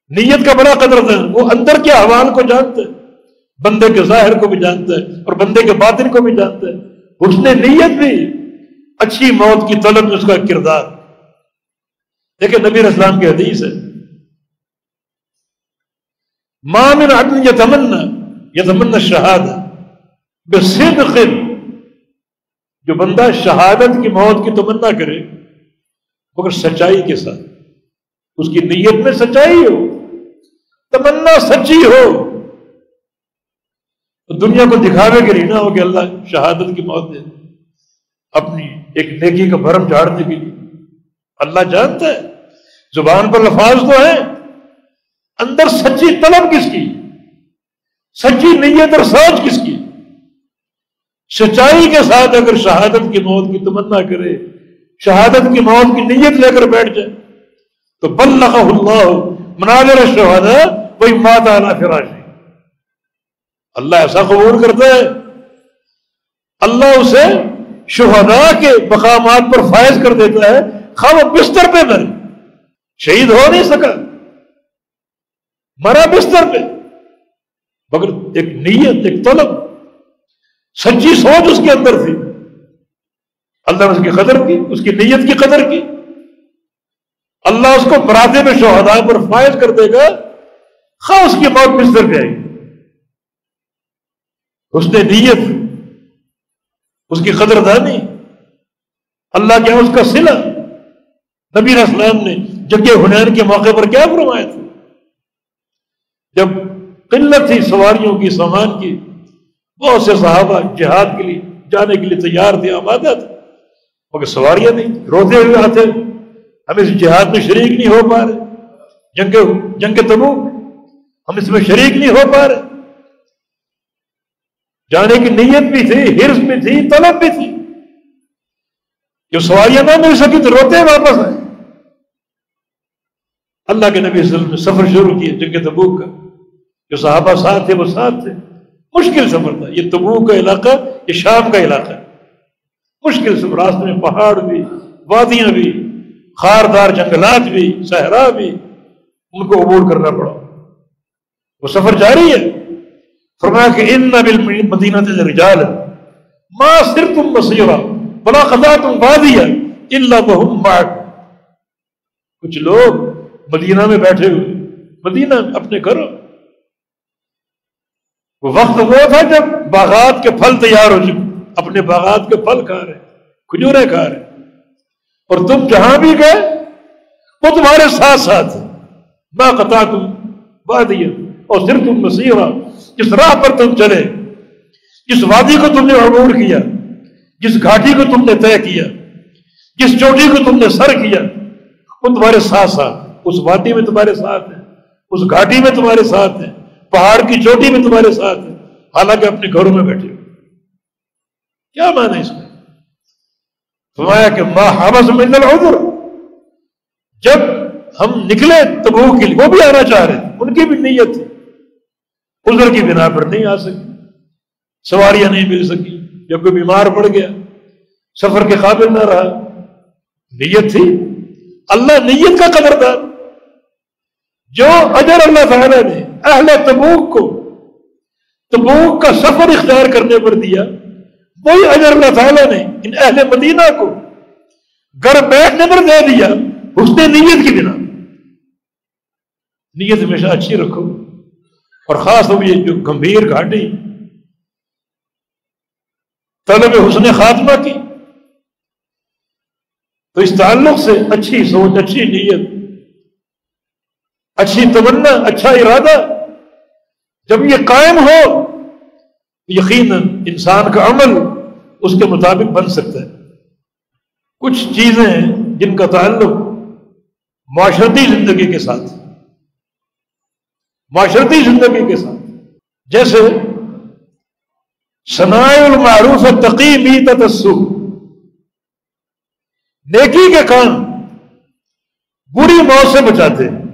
نیت کا بڑا قدر ہے۔ وہ اندر کے حوال کو جانتا ہے۔ بندے کے ظاہر کو بھی جانتا ہے اور بندے کے باطن کو بھی جانتا ہے۔ حسن نیت بھی اچھی موت کی طلب میں اس کا کردار۔ دیکھیں نبی اسلام کی حدیث ہے۔ مامن عدن یہ تمنا یہ تمنا شہاد جو بندہ شہادت کی موت کی تمنا کرے، مگر سچائی کے ساتھ. اس کی نیت میں سچائی ہو، تمنا سچی ہو. دنیا کو دکھاوے کے لیے نہ ہو کہ اللہ شہادت کی موت دے. اپنی ایک نیکی کا بھرم جھاڑنے کے لیے. اللہ جانتا ہے، زبان پر لفاظ تو ہے اندر سچی طلب کس کی؟ سچی نیت اور سوچ کس کی؟ سچائی کے ساتھ اگر شہادت کی موت کی تمنا کرے، شہادت کی موت کی نیت لے کر بیٹھ جائے، تو بل اللہ مناظر شہادا وہی ماتا فراشی اللہ ایسا قبول کرتا ہے۔ اللہ اسے شہداء کے مقامات پر فائز کر دیتا ہے خواہ وہ بستر پہ مرے شہید ہو نہیں سکا۔ مرا بستر پہ۔ مگر ایک نیت، ایک طلب، سچی سوچ اس کے اندر تھی۔ اللہ نے اس کی قدر کی، اس کی نیت کی قدر کی۔ اللہ اس کو برادے میں شہداء پر فائز کر دے گا۔ خواہ اس کی موت بستر پہ آئے گی اس نے نیت، اس کی قدر دانی اللہ کیا اس کا سلا نبی اسلام نے جگہ ہنین کے موقع پر کیا فرمایا تھا؟ جب قلت تھی سواریوں کی، سامان کی، بہت سے صحابہ جہاد کے لیے جانے کے لیے تیار تھے آمادہ تھے، مگر سواریاں نہیں، روتے ہوئے آتے ہم اس جہاد میں شریک نہیں ہو پا رہے۔ جنگ جنگ تبو ہم اس میں شریک نہیں ہو پا رہے۔ جانے کی نیت بھی تھی ہرس بھی تھی، طلب بھی تھی۔ جو سواریاں نہ مل سکی تو روتے واپس آئے۔ اللہ کے نبی صلی اللہ علیہ وسلم نے سفر شروع کیا جنگ تبوک کا۔ جو صحابہ ساتھ تھے وہ ساتھ تھے۔ مشکل سفر تھا۔ یہ تبوک کا علاقہ، یہ شام کا علاقہ۔ ہے مشکل سفر۔ راستے میں پہاڑ بھی، وادیاں بھی، خاردار جنگلات بھی، صحرا بھی۔ ان کو عبور کرنا پڑا۔ وہ سفر جاری ہے۔ فرمایا کہ ان نبل مدینہ رجال ما صرف تم بصیرہ بلا خدا تم بادیا اللہ بہم باغ کچھ لوگ مدینہ میں بیٹھے ہوئے۔ مدینہ اپنے گھروں وہ وقت وہ تھا جب باغات کے پھل تیار ہو چکے۔ اپنے باغات کے پھل کھا رہے کھجورے کھا رہے۔ اور تم جہاں بھی گئے، وہ تمہارے ساتھ ساتھ۔ میں قطع تم بادیا اور صرف تم مسیحا جس راہ پر تم چلے، جس وادی کو تم نے عبور کیا، جس گھاٹی کو تم نے طے کیا، جس چوٹی کو تم نے سر کیا، وہ تمہارے ساتھ ساتھ۔ اس وادی میں تمہارے ساتھ ہے، اس گھاٹی میں تمہارے ساتھ ہے۔ پہاڑ کی چوٹی میں تمہارے ساتھ ہے۔ حالانکہ اپنے گھروں میں بیٹھے کیا مانا اس میں؟ فرمایا کہ ماں حبس من العذر۔ جب ہم نکلے تبو کے لیے، وہ بھی آنا چاہ رہے تھے، ان کی بھی نیت تھی۔ عذر کی بنا پر نہیں آ سکی۔ سواریاں نہیں مل سکی۔ جب کوئی بیمار پڑ گیا، سفر کے قابل نہ رہا۔ نیت تھی۔ اللہ نیت کا قدر تھا جو اجر اللہ تعالیٰ نے اہل تبوک کو۔ تبوک کا سفر اختیار کرنے پر دیا۔ وہی اجر اللہ تعالیٰ نے ان اہل مدینہ کو۔ گھر بیٹھنے پر دے دیا۔ اس نے نیت کی بنا۔ نیت ہمیشہ اچھی رکھو۔ اور خاص طور یہ جو گمبھیر گھاٹی۔ طلب حسن خاتمہ کی۔ تو اس تعلق سے اچھی سوچ، اچھی نیت۔ اچھی تمنا اچھا ارادہ۔ جب یہ قائم ہو، یقیناً انسان کا عمل اس کے مطابق بن سکتا ہے۔ کچھ چیزیں جن کا تعلق معاشرتی زندگی کے ساتھ، معاشرتی زندگی کے ساتھ۔ جیسے سنائے المعروف تقیبی تتسو نیکی کے کام بری موت سے بچاتے ہیں۔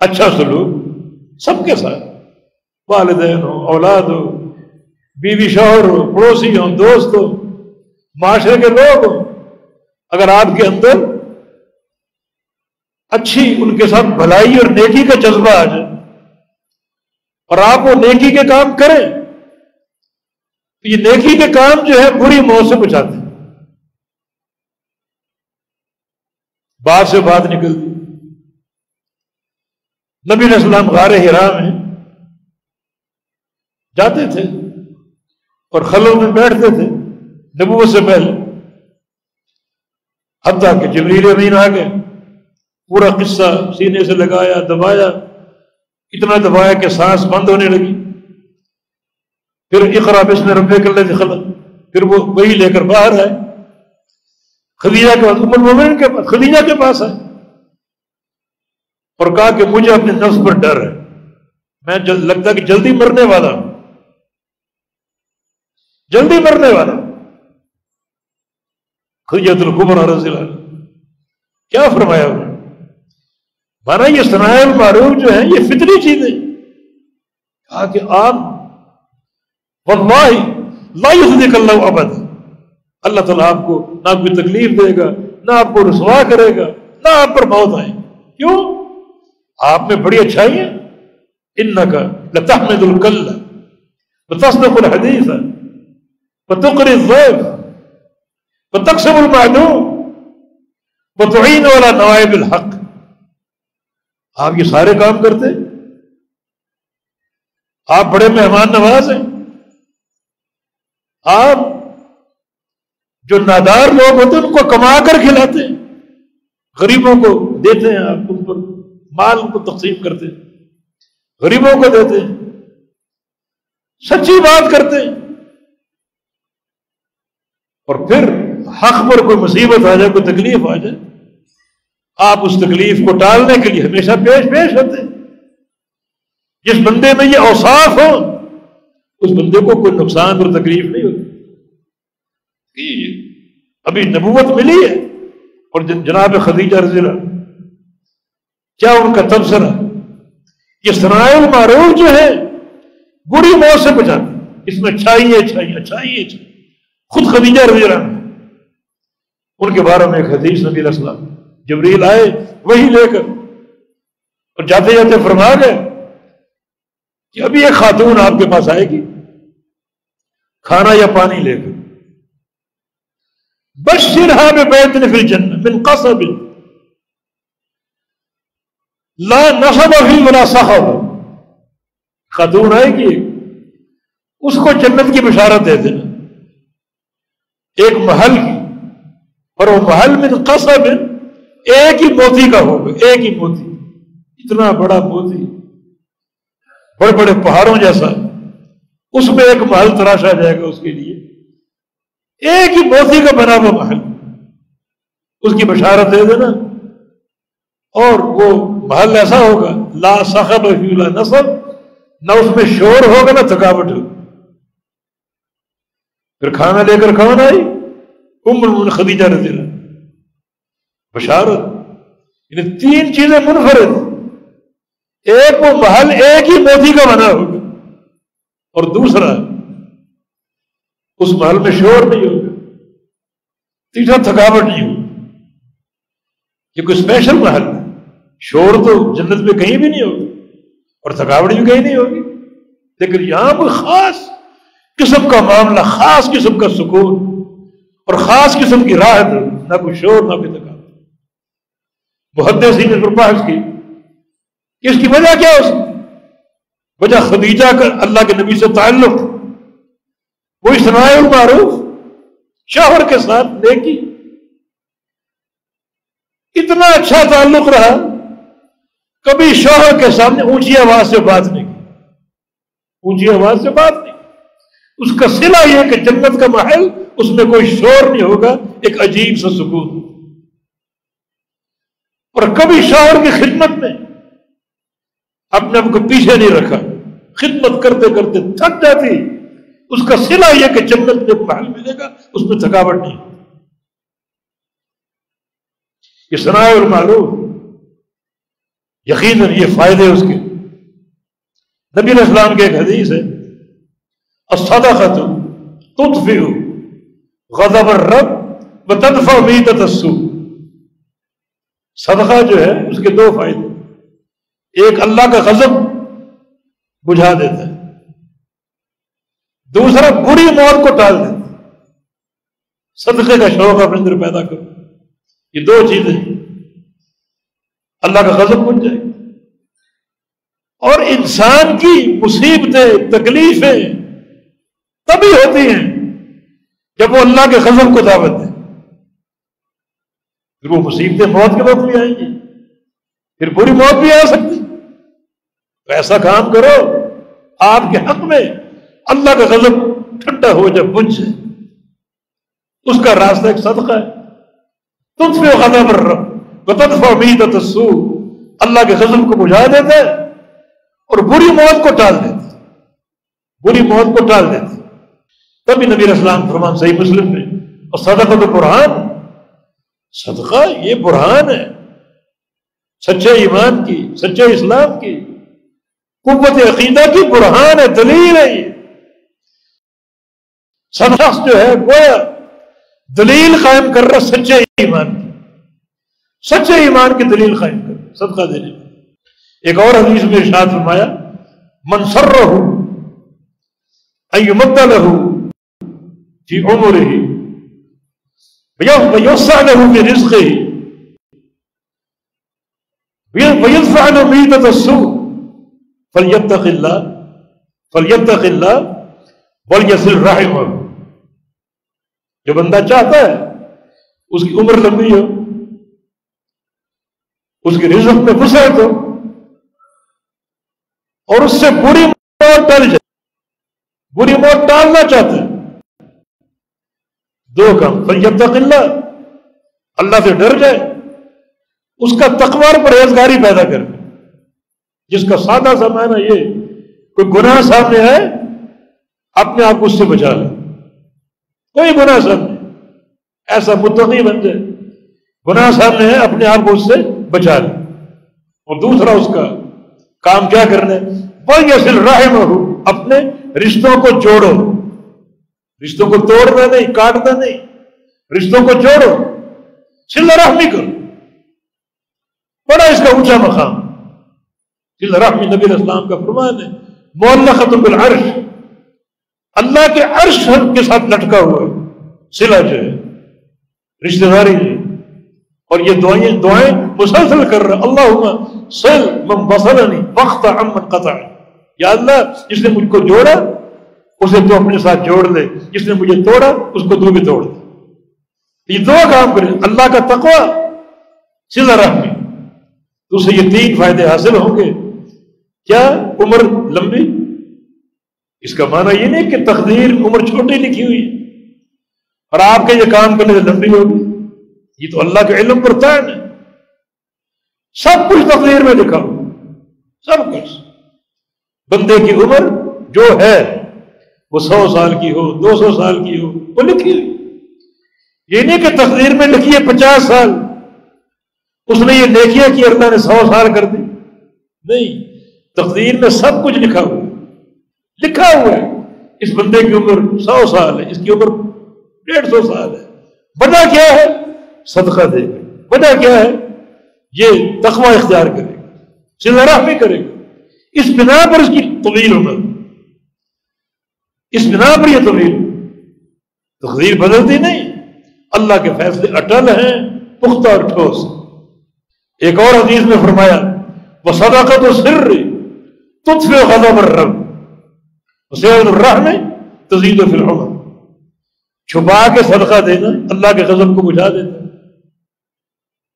اچھا سلوک، سب کے ساتھ۔ والدین ہو، اولاد ہو، بیوی شوہر ہو، پڑوسی ہو، دوست ہو، معاشرے کے لوگ ہو۔ اگر آپ کے اندر اچھی، ان کے ساتھ بھلائی اور نیکی کا جذبہ آ جائے اور آپ وہ نیکی کے کام کریں، تو یہ نیکی کے کام جو ہے بری موت سے بچاتے بات سے بات نکلتی۔ نبی علیہ السلام غار ہرا میں جاتے تھے اور خلوں میں بیٹھتے تھے نبوت سے پہلے۔ حتیٰ کہ جبریل امین آ گئے، پورا قصہ سینے سے لگایا، دبایا، اتنا دبایا کہ سانس بند ہونے لگی۔ پھر اقرا بس نے ربے کر لیتے خلط پھر وہ وہی لے کر باہر آئے۔ خدیجہ کے پاس عمر مومن کے پاس خدیجہ کے پاس آئے۔ اور کہا کہ مجھے اپنے نفس پر ڈر ہے۔ میں جل، لگتا کہ جلدی مرنے والا ہوں۔ جلدی مرنے والا۔ خدیجہ القبر رضی اللہ کیا فرمایا انہوں نے؟ مانا یہ سنائے المعروف جو ہے یہ فطری چیزیں۔ کہا کہ آپ، واللہ لا يخذك اللہ ابد۔ اللہ تعالیٰ آپ کو نہ کوئی تکلیف دے گا، نہ آپ کو رسوا کرے گا، نہ آپ پر موت آئے کیوں؟ آپ میں بڑی اچھائی ہے؟ ان کا لتحمد الکل. وتصدق الحدیث. وتقر الضيف وتقسم المعدوم وتعين على نوائب الحق. آپ یہ سارے کام کرتے؟ آپ بڑے مہمان نواز ہیں؟ آپ جو نادار لوگ ہوتے ہیں، ان کو کما کر کھلاتے ہیں؟ غریبوں کو دیتے ہیں آپ ان پر؟ مال کو تقسیم کرتے ہیں، غریبوں کو دیتے ہیں، سچی بات کرتے ہیں۔ اور پھر حق پر کوئی مصیبت آ جائے، کوئی تکلیف آ جائے، آپ اس تکلیف کو ٹالنے کے لیے ہمیشہ پیش پیش ہوتے جس بندے میں یہ اوصاف ہو اس بندے کو کوئی نقصان اور تکلیف نہیں ہوتی۔ جی، ابھی نبوت ملی ہے اور جناب خدیجہ رضی اللہ کیا ان کا تبصرہ؟ یہ سنائے المعروف جو ہے، بری موت سے بچاتے اس میں اچھائی ہے اچھائی اچھائی ہے خود خدیجہ رضی اللہ ان کے بارے میں ایک حدیث نبی علیہ السلام، جبریل آئے، وہی لے کر اور جاتے جاتے فرما گئے کہ ابھی ایک خاتون آپ کے پاس آئے گی، کھانا یا پانی لے کر۔ بس سرحا میں بیٹھنے پھر جنت بن قصب۔ لا نصب ابھی بلا صاحب خاتون آئے گی. اس کو جنت کی بشارت دے دینا. ایک محل کی. اور وہ محل میں قصب ایک ہی موتی کا ہوگا. ایک ہی موتی. اتنا بڑا موتی. بڑے بڑے پہاڑوں جیسا. اس میں ایک محل تراشا جائے گا اس کے لیے. ایک ہی موتی کا بنا ہوا محل. اس کی بشارت دے دینا. اور وہ محل ایسا ہوگا، لا سخب لا نصب، نہ اس میں شور ہوگا، نہ تھکاوٹ ہوگی۔ پھر کھانا لے کر کھانا آئی؟ عمر خدیجہ رضی اللہ بشارت۔ یعنی تین چیزیں منفرد۔ ایک وہ محل، ایک ہی موتی کا بنا ہوگا۔ اور دوسرا، اس محل میں شور نہیں ہوگا۔ تیسرا تھکاوٹ نہیں ہوگی یہ کوئی اسپیشل محل۔ ہے شور تو جنت میں کہیں بھی نہیں ہوگا اور تھکاوٹ بھی کہیں نہیں ہوگی۔ لیکن یہاں کوئی خاص قسم کا معاملہ، خاص قسم کا سکون اور خاص قسم کی راحت، نہ کوئی شور، نہ کوئی تھکاوٹ۔ محدثین نے بحث کی۔ اس کی وجہ کیا اس وجہ خدیجہ کا اللہ کے نبی سے تعلق۔ وہ سنائے المعروف شوہر کے ساتھ نیکی۔ اتنا اچھا تعلق رہا کبھی شوہر کے سامنے اونچی آواز سے بات نہیں کی۔ اونچی آواز سے بات نہیں اس کا سلا یہ کہ جنت کا محل، اس میں کوئی شور نہیں ہوگا، ایک عجیب سا سکون۔ اور کبھی شور کی خدمت میں اپنے آپ کو پیچھے نہیں رکھا۔ خدمت کرتے کرتے تھک جاتی۔ اس کا سلا یہ کہ جنت میں محل ملے گا، اس میں تھکاوٹ نہیں۔ یہ سنا اور معلوم۔ یقیناً یہ فائدے اس کے۔ نبی السلام کے ایک حدیث ہے اسدا ختم تطفئ غضب الرب وتدفع امید تسو صدقہ جو ہے، اس کے دو فائدے۔ ایک اللہ کا غضب بجھا دیتا ہے۔ دوسرا، بری موت کو ٹال دیتا صدقے کا شوق اپنے اندر پیدا کرو۔ یہ دو چیزیں اللہ کا غضب بن جائے گا۔ اور انسان کی مصیبتیں، تکلیفیں تبھی ہوتی ہیں جب وہ اللہ کے غضب کو دعوت دے۔ پھر وہ مصیبتیں موت کے وقت بھی آئیں گی، پھر بری موت بھی آ سکتی۔ تو ایسا کام کرو، آپ کے حق میں اللہ کا غضب ٹھنڈا ہو جب بن جائے۔ اس کا راستہ ایک صدقہ ہے۔ تم سے غضب رب۔ امید تسو اللہ کے غضب کو بجھا دیتے اور بری موت کو ٹال دیتے بری موت کو ٹال دیتے تبھی نبی اسلام فرمان صحیح مسلم میں، اور صدقہ تو برہان۔ صدقہ یہ برہان ہے۔ سچے ایمان کی، سچے اسلام کی۔ قوت عقیدہ کی برہان ہے، دلیل ہے یہ۔ سب شخص جو ہے گویا دلیل قائم کر رہا سچے ایمان کی۔ سچے ایمان کی دلیل قائم کر صدقہ دینے میں ایک اور حدیث میں ارشاد فرمایا منصر رہو ایمت لہو فی عمر ہی ویوسع لہو فی رزق ہی ویدفع نمیتت السوء فلیتق اللہ فلیتق اللہ ولیسل رحمہ۔ جو بندہ چاہتا ہے، اس کی عمر لمبی ہو۔ اس کی رزق میں گھسے تو اور اس سے بری موت ٹل جائے۔ بری موت ٹالنا چاہتے ہیں۔ دو کام۔ فیب تک اللہ اللہ سے ڈر جائے۔ اس کا تقوار پرہیزگاری پیدا کر جس کا سادہ سا معنی یہ کوئی گناہ سامنے ہے اپنے آپ کو اس سے بچا لے۔ کوئی گناہ سامنے۔ ایسا متقی بن جائے۔ گناہ سامنے ہے اپنے آپ کو اس سے بچا لے۔ اور دوسرا اس کا کام کیا کرنا ہے؟ سل راہ اپنے رشتوں کو جوڑو۔ رشتوں کو توڑنا نہیں، کاٹنا نہیں۔ رشتوں کو جوڑو۔ سل رحمی کرو۔ بڑا اس کا اونچا مقام۔ سل رحمی نبی اسلام کا فرمان ہے مولا ختم بالعرش۔ اللہ کے عرش کے ساتھ لٹکا ہوا ہے سلا جو ہے رشتے داری جو اور یہ دعائیں دعائیں مسلسل کر رہا اللہ سل من بسلنی وقت امن قطع۔ یا اللہ، جس نے مجھ کو جوڑا، اسے تو اپنے ساتھ جوڑ لے۔ جس نے مجھے توڑا، اس کو تو بھی توڑ دے۔ یہ دو کام کرے اللہ کا تقوی سلا رحمی۔ تو اسے یہ تین فائدے حاصل ہوں گے۔ کیا عمر لمبی؟ اس کا معنی یہ نہیں کہ تقدیر عمر چھوٹی لکھی ہوئی اور آپ کے یہ کام کرنے سے لمبی ہوگی۔ یہ تو اللہ کے علم پر تعین ہے۔ سب کچھ تقدیر میں لکھا۔ ہو سب کچھ۔ بندے کی عمر جو ہے، وہ سو سال کی ہو، دو سو سال کی ہو، وہ لکھی ہوئی۔ یہ نہیں کہ تقدیر میں لکھی ہے پچاس سال۔ اس نے یہ دیکھیا کہ اللہ نے سو سال کر دی۔ نہیں، تقدیر میں سب کچھ لکھا ہوا۔ لکھا ہوا ہے۔ اس بندے کی عمر سو سال ہے، اس کی عمر ڈیڑھ سو سال ہے۔ وجہ کیا ہے؟ صدقہ دے گا۔ وجہ کیا ہے؟ یہ تخوہ اختیار کرے گا سلرا بھی کرے گا۔ اس بنا پر اس کی طویل عمر اس بنا پر یہ طویل تقدیر بدلتی نہیں۔ اللہ کے فیصلے اٹل ہیں، پختہ اور ٹھوس۔ ایک اور حدیث میں فرمایا، وہ صداقت و سر تطف غضب الرب حسین الرحم تزید و العمر۔ چھپا کے صدقہ دینا، اللہ کے غضب کو بجھا دینا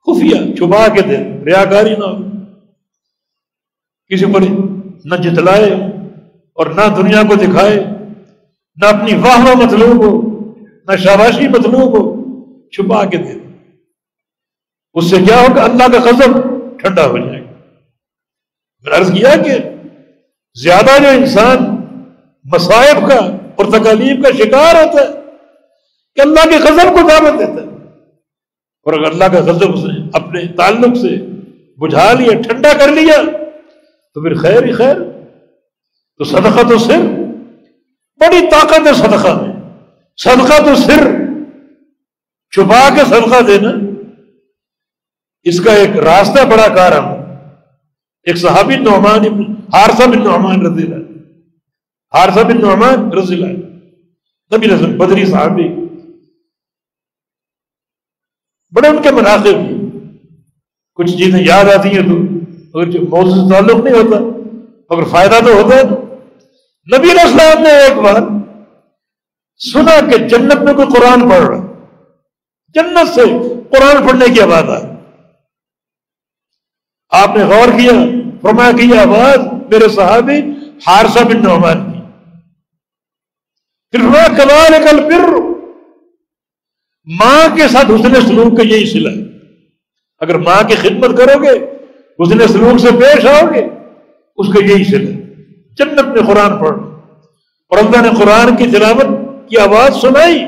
خفیہ، چھپا کے دینا ریاکاری نہ ہو۔ کسی پر نہ جتلائے اور نہ دنیا کو دکھائے، نہ اپنی واہ مطلوب ہو، نہ شاباشی مطلوب ہو، چھپا کے دے۔ اس سے کیا ہوگا؟ اللہ کا قزم ٹھنڈا ہو جائے گا۔ میں عرض کیا کہ زیادہ جو انسان مصائب کا اور تکالیف کا شکار ہوتا ہے، کہ اللہ کے غضب کو دعوت دیتا ہے۔ اور اگر اللہ کا غضب سے اپنے تعلق سے بجھا لیا، ٹھنڈا کر لیا، تو پھر خیر ہی خیر۔ تو صدقہ تو سر۔ بڑی طاقت ہے صدقہ میں۔ صدقہ تو سر۔ چھپا کے صدقہ دینا۔ اس کا ایک راستہ بڑا کارم ایک صحابی نعمان ہارسا بن نعمان رضی اللہ ہارسا بن نعمان رضی اللہ نبی رسول بدری صحابی۔ بڑے ان کے مناسب کچھ چیزیں یاد آتی ہیں تو اگر موضوع سے تعلق نہیں ہوتا، مگر فائدہ تو ہوتا ہے۔ نبی السلام نے ایک بار سنا کہ جنت میں کوئی قرآن پڑھ رہا جنت سے قرآن پڑھنے کی آواز آئی۔ آپ نے غور کیا، فرمایا کہ یہ آواز میرے صحابی ہارسا بن نعمان کی۔ پھر کمال کل پھر ماں کے ساتھ حسن سلوک کا یہی سلا ہے اگر ماں کی خدمت کرو گے حسن سلوک سے پیش آؤ گے، اس کا یہی سلا ہے جنت میں قرآن پڑھ۔ اور اللہ نے قرآن کی تلاوت کی آواز سنائی۔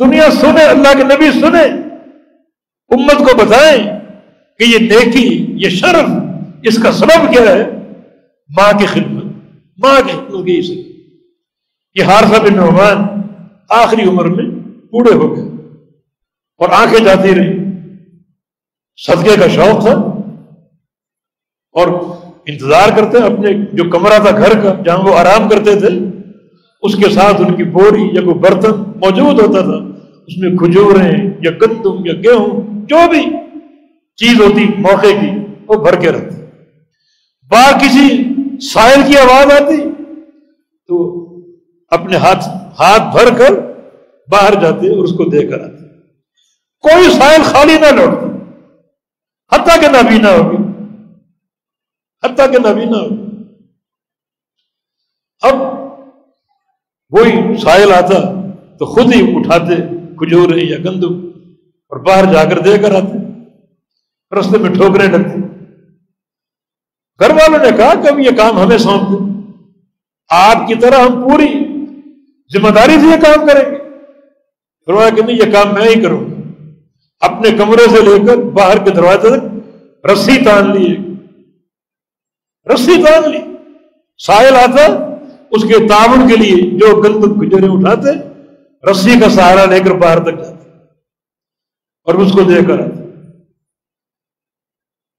دنیا سنے، اللہ کے نبی سنے۔ امت کو بتائیں کہ یہ نیکی، یہ شرف، اس کا سبب کیا ہے؟ ماں کی خدمت، ماں کی خدمت کی سے یہ ہارسا بن نعمان آخری عمر میں بوڑھے ہو گئے۔ اور آنکھیں جاتی رہی صدقے کا شوق تھا اور انتظار کرتے اپنے جو کمرہ تھا گھر کا جہاں وہ آرام کرتے تھے، اس کے ساتھ ان کی بوری یا کوئی برتن موجود ہوتا تھا۔ اس میں کھجوریں یا گندم یا گیہوں، جو بھی چیز ہوتی موقع کی، وہ بھر کے رکھتے۔ باہر کسی سائل کی آواز آتی تو اپنے ہاتھ ہاتھ بھر کر باہر جاتے اور اس کو دے کر آتے۔ کوئی سائل خالی نہ لوٹتی حتیٰ کہ نابینا ہوگی حتیٰ کہ نابینا ہوگی اب وہی سائل آتا تو خود ہی اٹھاتے، کھجور یا گندم، اور باہر جا کر دے کر آتے، رستے میں ٹھوکریں لگتے گھر والوں نے کہا کہ اب یہ کام ہمیں سونپ دیں آپ کی طرح ہم پوری ذمہ داری سے یہ کام کریں گے۔ فرمایا کہ نہیں، یہ کام میں ہی کروں گا۔ اپنے کمرے سے لے کر باہر کے دروازے تک رسی تان لیے رسی تان لی۔ ساحل آتا اس کے تعاون کے لیے جو گند گجرے اٹھاتے، رسی کا سہارا لے کر باہر تک جاتے۔ اور اس کو دے کر آتے۔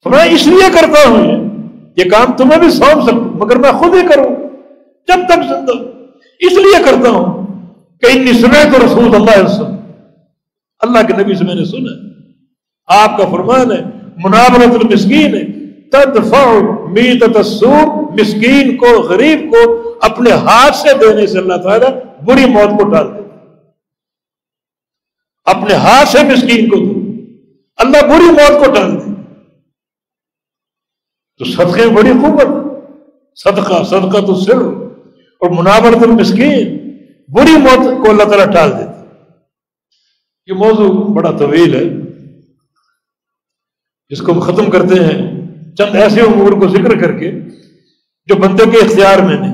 تو میں اس لیے کرتا ہوں یہ کام تمہیں بھی سونپ سکوں مگر میں خود ہی کروں۔ جب تک زندہ۔ اس لیے کرتا ہوں کہ انی سنے تو رسول اللہ وسلم اللہ کے نبی سے میں نے سنا آپ کا فرمان ہے منابرت المسکین ہے۔ تدفع میتت السوق مسکین کو، غریب کو اپنے ہاتھ سے دینے سے اللہ تعالیٰ بری موت کو ڈال دے۔ اپنے ہاتھ سے مسکین کو دو اللہ بری موت کو ڈال دے۔ تو صدقے بڑی خوبت صدقہ صدقہ تو سر اور منابرت المسکین، بری موت کو اللہ تعالیٰ ٹال دیتا یہ موضوع بڑا طویل ہے، جس کو ہم ختم کرتے ہیں۔ چند ایسے امور کو ذکر کر کے جو بندے کے اختیار میں نے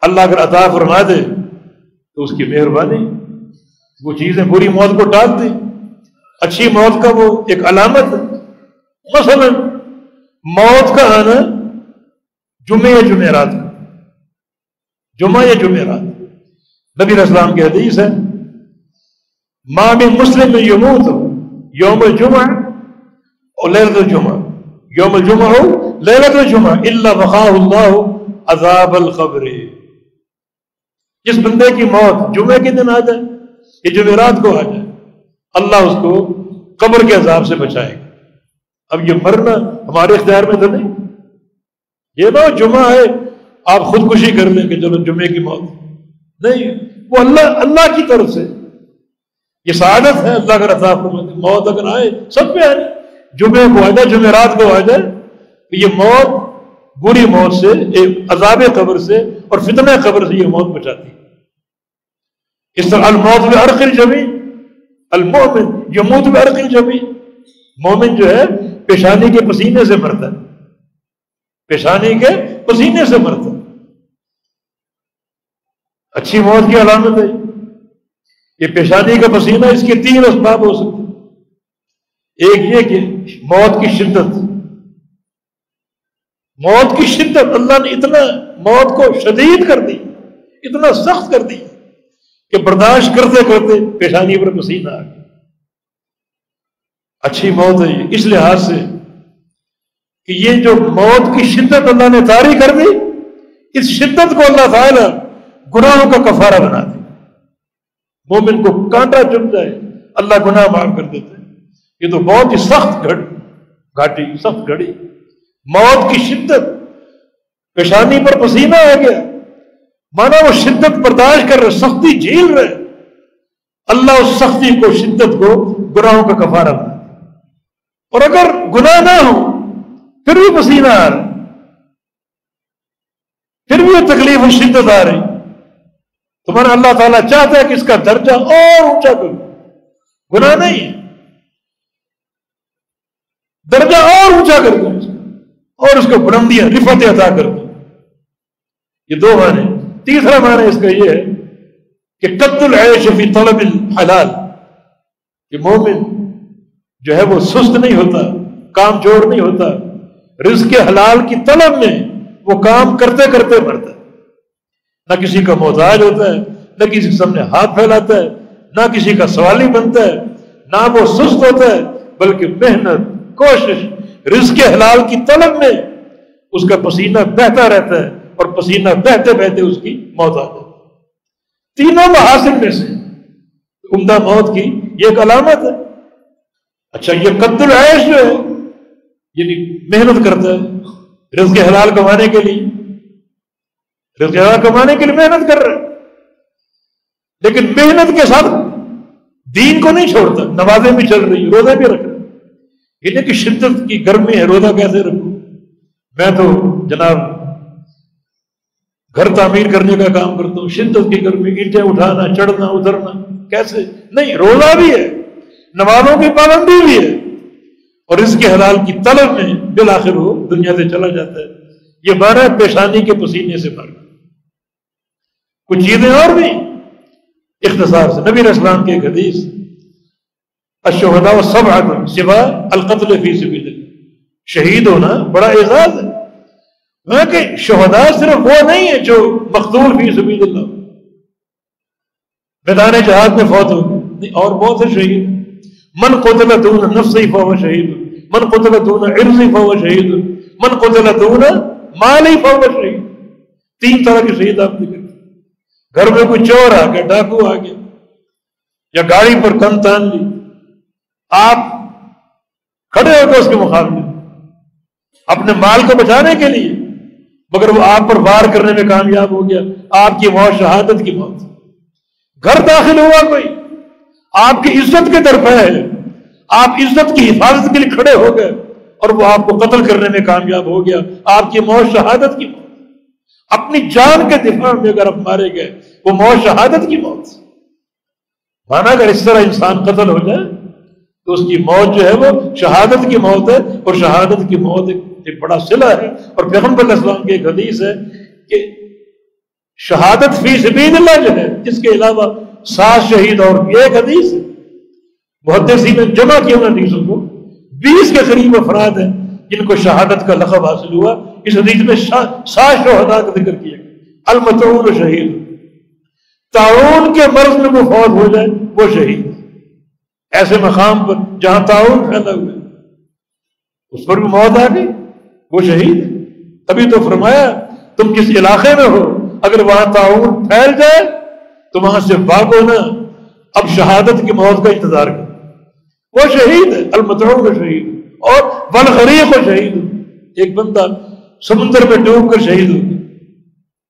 اللہ اگر عطا فرما دے تو اس کی مہربانی۔ وہ چیزیں بری موت کو ٹال دیں اچھی موت کا وہ ایک علامت ہے۔ مثلا موت کا آنا جمعے یا جمعرات۔ کا جمعہ یا جمعرات۔ نبی اسلام کی حدیث ہے۔ ماں میں مسلم یموت یوم الجمعہ اور لہرت الجمعہ یوم الجمعہ ہو لہرت الجمعہ اللہ وقا اللہ عذاب القبر. جس بندے کی موت جمعے کے دن آ جائے یہ جمعرات کو آ جائے اللہ اس کو قبر کے عذاب سے بچائے گا۔ اب یہ مرنا ہمارے اختیار میں تو نہیں۔ یہ نہ جمعہ ہے، آپ خودکشی کر لیں کہ چلو جمعے کی موت۔ نہیں، وہ اللہ اللہ کی طرف سے۔ یہ سعادت ہے اللہ کا رضا موت اگر آئے، سب پہ آئے۔ جمعے کو آ جائے، جمعرات کو آ جائے۔ تو یہ موت، بری موت سے ایک عذاب قبر سے اور فتنہ قبر سے یہ موت بچاتی اس طرح الموت میں ارقل جمی المومن یموت میں ارقل جمی مومن جو ہے، پیشانی کے پسینے سے مرتا ہے۔ پیشانی کے پسینے سے مرتا ہے۔ اچھی موت کی علامت ہے۔ یہ پیشانی کا پسینہ اس کے تین اسباب ہو سکتے ایک یہ کہ موت کی شدت۔ موت کی شدت، اللہ نے اتنا موت کو شدید کر دی، اتنا سخت کر دی کہ برداشت کرتے کرتے پیشانی پر پسینہ آ گیا۔ اچھی موت ہے یہ۔ اس لحاظ سے کہ یہ جو موت کی شدت اللہ نے تاری کر دی، اس شدت کو اللہ تعالیٰ گناہوں کا کفارہ بنا دے۔ مومن کو کانٹا چپ جائے، اللہ گناہ معاف کر دیتے یہ تو بہت ہی سخت گھڑ گھاٹی سخت گھڑی۔ موت کی شدت، پیشانی پر پسینہ آ گیا۔ مانا وہ شدت برداشت کر رہے، سختی جھیل رہے۔ اللہ اس سختی کو، شدت کو گناہوں کا کفارہ بنا اور اگر گناہ نہ ہو، پھر بھی پسینہ آ رہا۔ پھر بھی وہ تکلیف و شدت آ رہی۔ تمہارا اللہ تعالیٰ چاہتا ہے کہ اس کا درجہ اور اونچا کرو گناہ نہیں ہے۔ درجہ اور اونچا کر دو۔ اور اس کو بلندیاں رفت عطا کر دو۔ یہ دو معنی تیسرا معنی اس کا یہ ہے کہ قتل العیش فی طلب الحلال۔ کہ مومن جو ہے وہ سست نہیں ہوتا، کام جوڑ نہیں ہوتا۔ رزق حلال کی طلب میں وہ کام کرتے کرتے مرتا۔ نہ کسی کا محتاج ہوتا ہے، نہ کسی کے سامنے ہاتھ پھیلاتا ہے، نہ کسی کا سوالی بنتا ہے، نہ وہ سست ہوتا ہے، بلکہ محنت، کوشش، رزق حلال کی طلب میں اس کا پسینہ بہتا رہتا ہے اور پسینہ بہتے بہتے اس کی موت آ جاتی تینوں محاسن میں سے عمدہ موت کی یہ ایک علامت ہے۔ اچھا یہ قتل عیش جو ہے یعنی محنت کرتا ہے، رزق حلال کمانے کے لیے۔ رزق کمانے کے لیے محنت کر رہے لیکن محنت کے ساتھ دین کو نہیں چھوڑتا، نمازیں بھی چل رہی روزے بھی رکھ رہے یہ کہ شدت کی گرمی ہے، روزہ کیسے رکھوں؟ میں تو جناب گھر تعمیر کرنے کا کام کرتا ہوں، شدت کی گرمی، اینٹیں اٹھانا، چڑھنا، اترنا، کیسے؟ نہیں، روزہ بھی ہے، نمازوں کی پابندی بھی ہے۔ اور اس کے حلال کی طلب میں بالآخر وہ دنیا سے چلا جاتا ہے۔ یہ بارہ پیشانی کے پسینے سے مر کچھ چیزیں اور بھی۔ اختصار سے۔ نبی اسلام کے ایک حدیث۔ اشہدا و سب عدم سوا القتل فی سبیل شہید ہونا بڑا اعزاز ہے۔ ہاں کہ شہدا صرف وہ نہیں ہے جو مقدور فی سبیل اللہ۔ میدان جہاد میں فوت ہو نہیں، اور بہت سے شہید من قتل دون نفسی فهو شہید۔ من قتل دون عرضی فهو شہید۔ من قتل دون مالی فهو شہید۔ تین طرح کے شہید آپ ذکر گھر میں کوئی چور آ گیا، ڈاکو آ گیا، یا گاڑی پر کن تان لی۔ آپ کھڑے ہو گئے اس کے مقابلے۔ اپنے مال کو بچانے کے لیے۔ مگر وہ آپ پر وار کرنے میں کامیاب ہو گیا۔ آپ کی موت شہادت کی موت۔ گھر داخل ہوا کوئی؟ آپ کی عزت کے در پہ ہے۔ آپ عزت کی حفاظت کے لیے کھڑے ہو گئے۔ اور وہ آپ کو قتل کرنے میں کامیاب ہو گیا۔ آپ کی موت شہادت کی موت۔ اپنی جان کے دفاع میں اگر آپ مارے گئے وہ موت شہادت کی موت۔ مانا اگر اس طرح انسان قتل ہو جائے، تو اس کی موت جو ہے وہ شہادت کی موت ہے، اور شہادت کی موت ایک بڑا صلہ ہے۔ اور پیغمبر علیہ السلام کی ایک حدیث ہے کہ شہادت فی سبیل اللہ جو ہے، اس کے علاوہ سات شہید اور ایک حدیث ہے۔ محدثی نے جمع کیا ان حدیثوں کو۔ بیس کے قریب افراد ہیں جن کو شہادت کا لقب حاصل ہوا۔ اس حدیث میں سات شہدا کا ذکر کیا گیا۔ المتعون شہید۔ تعاون کے مرض میں وہ فوت ہو جائے، وہ شہید۔ ایسے مقام پر جہاں تعاون پھیلا ہوئے، اس پر بھی موت آ گئی، وہ شہید۔ ابھی تو فرمایا، تم کس علاقے میں ہو، اگر وہاں تعاون پھیل جائے، تو وہاں سے بھاگو نا اب شہادت کی موت کا انتظار کرو۔ وہ شہید ہے المتعون شہید۔ اور بلغریق کو شہید ایک بندہ سمندر میں ڈوب کر شہید ہو گیا۔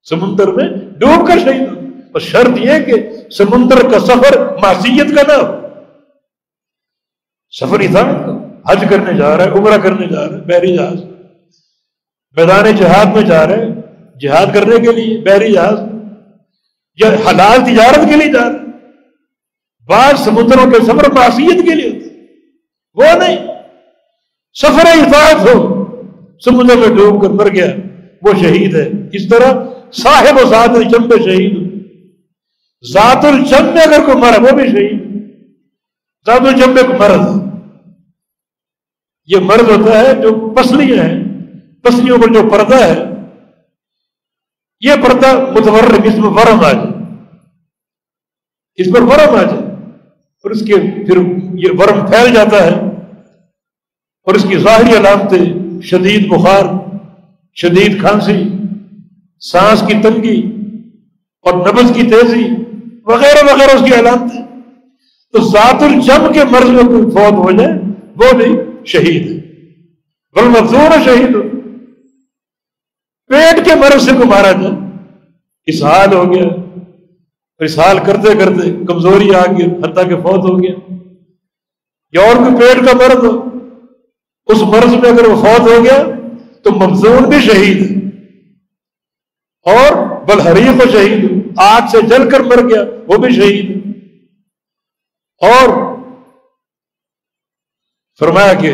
سمندر میں ڈوب کر شہید ہو اور شرط یہ کہ سمندر کا سفر معصیت کا نہ ہو۔ سفر ہی تھا۔ حج کرنے جا رہا ہے، عمرہ کرنے جا رہا ہے، بحری جہاز۔ میدان جہاد میں جا رہے جہاد کرنے کے لیے بحری جہاز۔ یا حلال تجارت کے لیے جا رہے بعض سمندروں کے سفر معصیت کے لیے ہوتے وہ نہیں۔ سفر اطاعت ہو۔ سمندر میں ڈوب کر مر گیا۔ وہ شہید ہے۔ اس طرح صاحب و ذات الجم پہ شہید ہو ذات الجم میں اگر کوئی مرا وہ بھی شہید ذات الجم میں کوئی مرد یہ مرد ہوتا ہے جو پسلیاں ہیں پسلیوں پر جو پردہ ہے، یہ پردہ متور اس میں ورم آ جائے۔ اس پر ورم آ جائے۔ اور اس کے پھر یہ ورم پھیل جاتا ہے۔ اور اس کی ظاہری علامتیں، شدید بخار، شدید کھانسی، سانس کی تنگی اور نبز کی تیزی۔ وغیرہ وغیرہ اس کی علامتیں تو ذات الجم کے مرض میں کوئی فوت ہو جائے، وہ بھی شہید ہے۔ بل مزدور شہید ہو۔ پیٹ کے مرض سے کو مارا جائے۔ اسحال ہو گیا۔ اسحال کرتے کرتے کمزوری آ گئی، حتیٰ کہ فوت ہو گیا۔ یا اور کوئی پیٹ کا مرض ہو۔ اس مرض میں اگر وہ فوت ہو گیا، تو ممزون بھی شہید ہے۔ اور بلحریف شہید آگ سے جل کر مر گیا، وہ بھی شہید۔ اور فرمایا کہ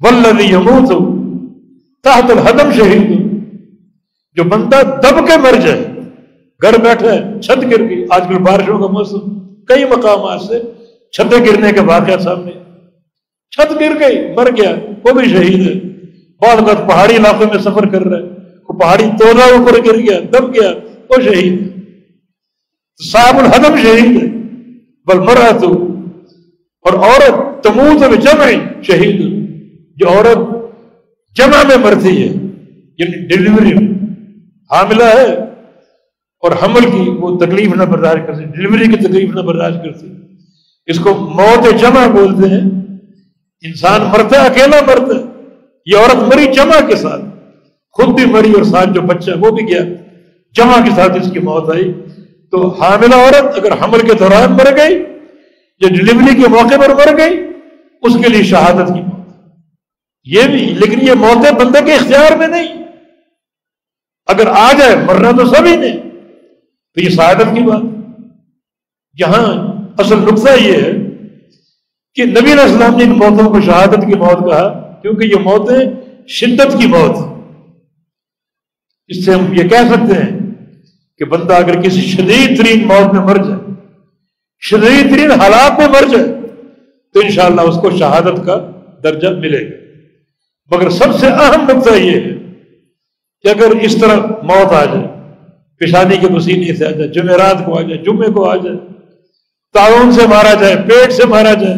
ولدی یموت تحت الحدم شہید جو بندہ دب کے مر جائے، گھر بیٹھا ہے، چھت گر گئی۔ آج کل بارشوں کا موسم، کئی مقامات سے چھتیں گرنے کے واقعات سامنے۔ چھت گر گئی، مر گیا، وہ بھی شہید ہے۔ بعض وقت پہاڑی علاقے میں سفر کر رہا ہے، وہ پہاڑی تولا اوپر گر گیا، دب گیا۔ وہ شہید صاحب الحدم شہید ہے بل مرا تو اور عورت تموت میں جمع شہید، جو عورت جمع میں مرتی ہے یعنی ڈلیوری میں، حاملہ ہے اور حمل کی وہ تکلیف نہ برداشت کرتی ڈلیوری کی تکلیف نہ برداشت کرتی۔ اس کو موت جمع بولتے ہیں۔ انسان مرتا ہے اکیلا مرتا ہے یہ عورت مری جمع کے ساتھ، خود بھی مری اور ساتھ جو بچہ وہ بھی گیا۔ جمع کے ساتھ اس کی موت آئی، تو حاملہ عورت اگر حمل کے دوران مر گئی، یا ڈلیوری کے موقع پر مر گئی، اس کے لیے شہادت کی موت۔ یہ بھی، لیکن یہ موتیں بندے کے اختیار میں نہیں۔ اگر آ جائے، مرنا تو سبھی نے تو یہ شہادت کی بات۔ یہاں اصل نقطہ یہ ہے کہ نبی علیہ السلام نے ان موتوں کو شہادت کی موت کہا، کیونکہ یہ موتیں شدت کی موت۔ اس سے ہم یہ کہہ سکتے ہیں کہ بندہ اگر کسی شدید ترین موت میں مر جائے، شدید ترین حالات میں مر جائے، تو انشاءاللہ اس کو شہادت کا درجہ ملے گا۔ مگر سب سے اہم نقطہ یہ ہے کہ اگر اس طرح موت آ جائے، پیشانی کے پسینے سے آ جائے، جمعرات کو آ جائے، جمعے کو آ جائے، تعاون سے مارا جائے، پیٹ سے مارا جائے،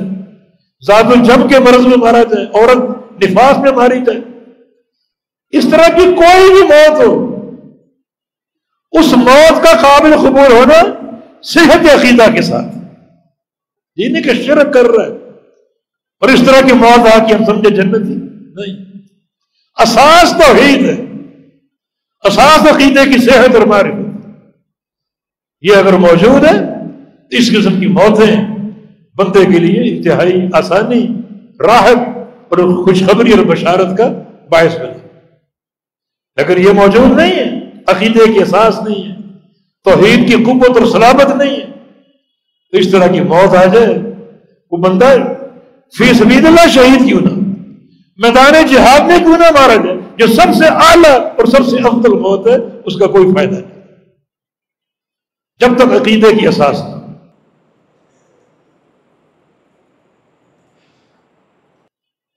ذات الجم کے مرض میں مارا جائے، عورت نفاس میں ماری جائے، اس طرح کی کوئی بھی موت ہو اس موت کا قابل قبول ہونا صحت عقیدہ کے ساتھ۔ یہ نہیں کہ شرک کر رہا ہے اور اس طرح کی موت آ کے ہم سمجھے جنت ہی نہیں۔ اساس تو عید ہے۔ اساس عقیدے کی صحت اور ماری یہ اگر موجود ہے تو اس قسم کی موتیں بندے کے لیے انتہائی آسانی، راحت اور خوشخبری اور بشارت کا باعث بنے اگر یہ موجود نہیں ہے عقیدے کی احساس نہیں ہے، توحید کی قوت اور سلامت نہیں ہے۔ تو اس طرح کی موت آ جائے، وہ بندہ فی سبید اللہ شہید کیوں نہ میدان جہاد میں کیوں نہ مارا جائے؟ جو سب سے اعلیٰ اور سب سے افضل موت ہے، اس کا کوئی فائدہ نہیں۔ جب تک عقیدے کی احساس نہ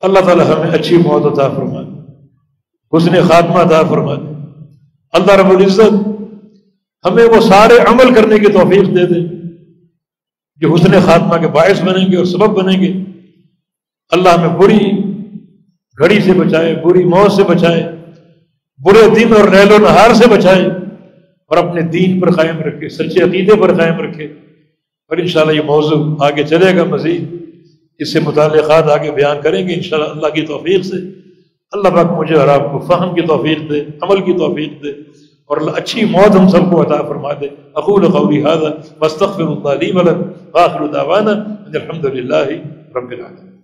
اللہ تعالیٰ ہمیں اچھی موت عطا فرما دے حسن خاتمہ عطا فرما دے اللہ رب العزت ہمیں وہ سارے عمل کرنے کی توفیق دے دے جو حسن خاتمہ کے باعث بنیں گے اور سبب بنیں گے۔ اللہ ہمیں بری گھڑی سے بچائے، بری موت سے بچائے، برے دن اور ریل و نہار سے بچائے اور اپنے دین پر قائم رکھے، سچے عقیدے پر قائم رکھے۔ اور انشاءاللہ یہ موضوع آگے چلے گا، مزید اس سے متعلقات آگے بیان کریں گے۔ انشاءاللہ اللہ کی توفیق سے۔ اللہ پاک مجھے اور آپ کو فہم کی توفیق دے، عمل کی توفیق دے اور اللہ اچھی موت ہم سب کو عطا فرما دے۔ اقول قولی هذا واستغفر الله لي ولكم واخر دعوانا الحمد لله رب العالمين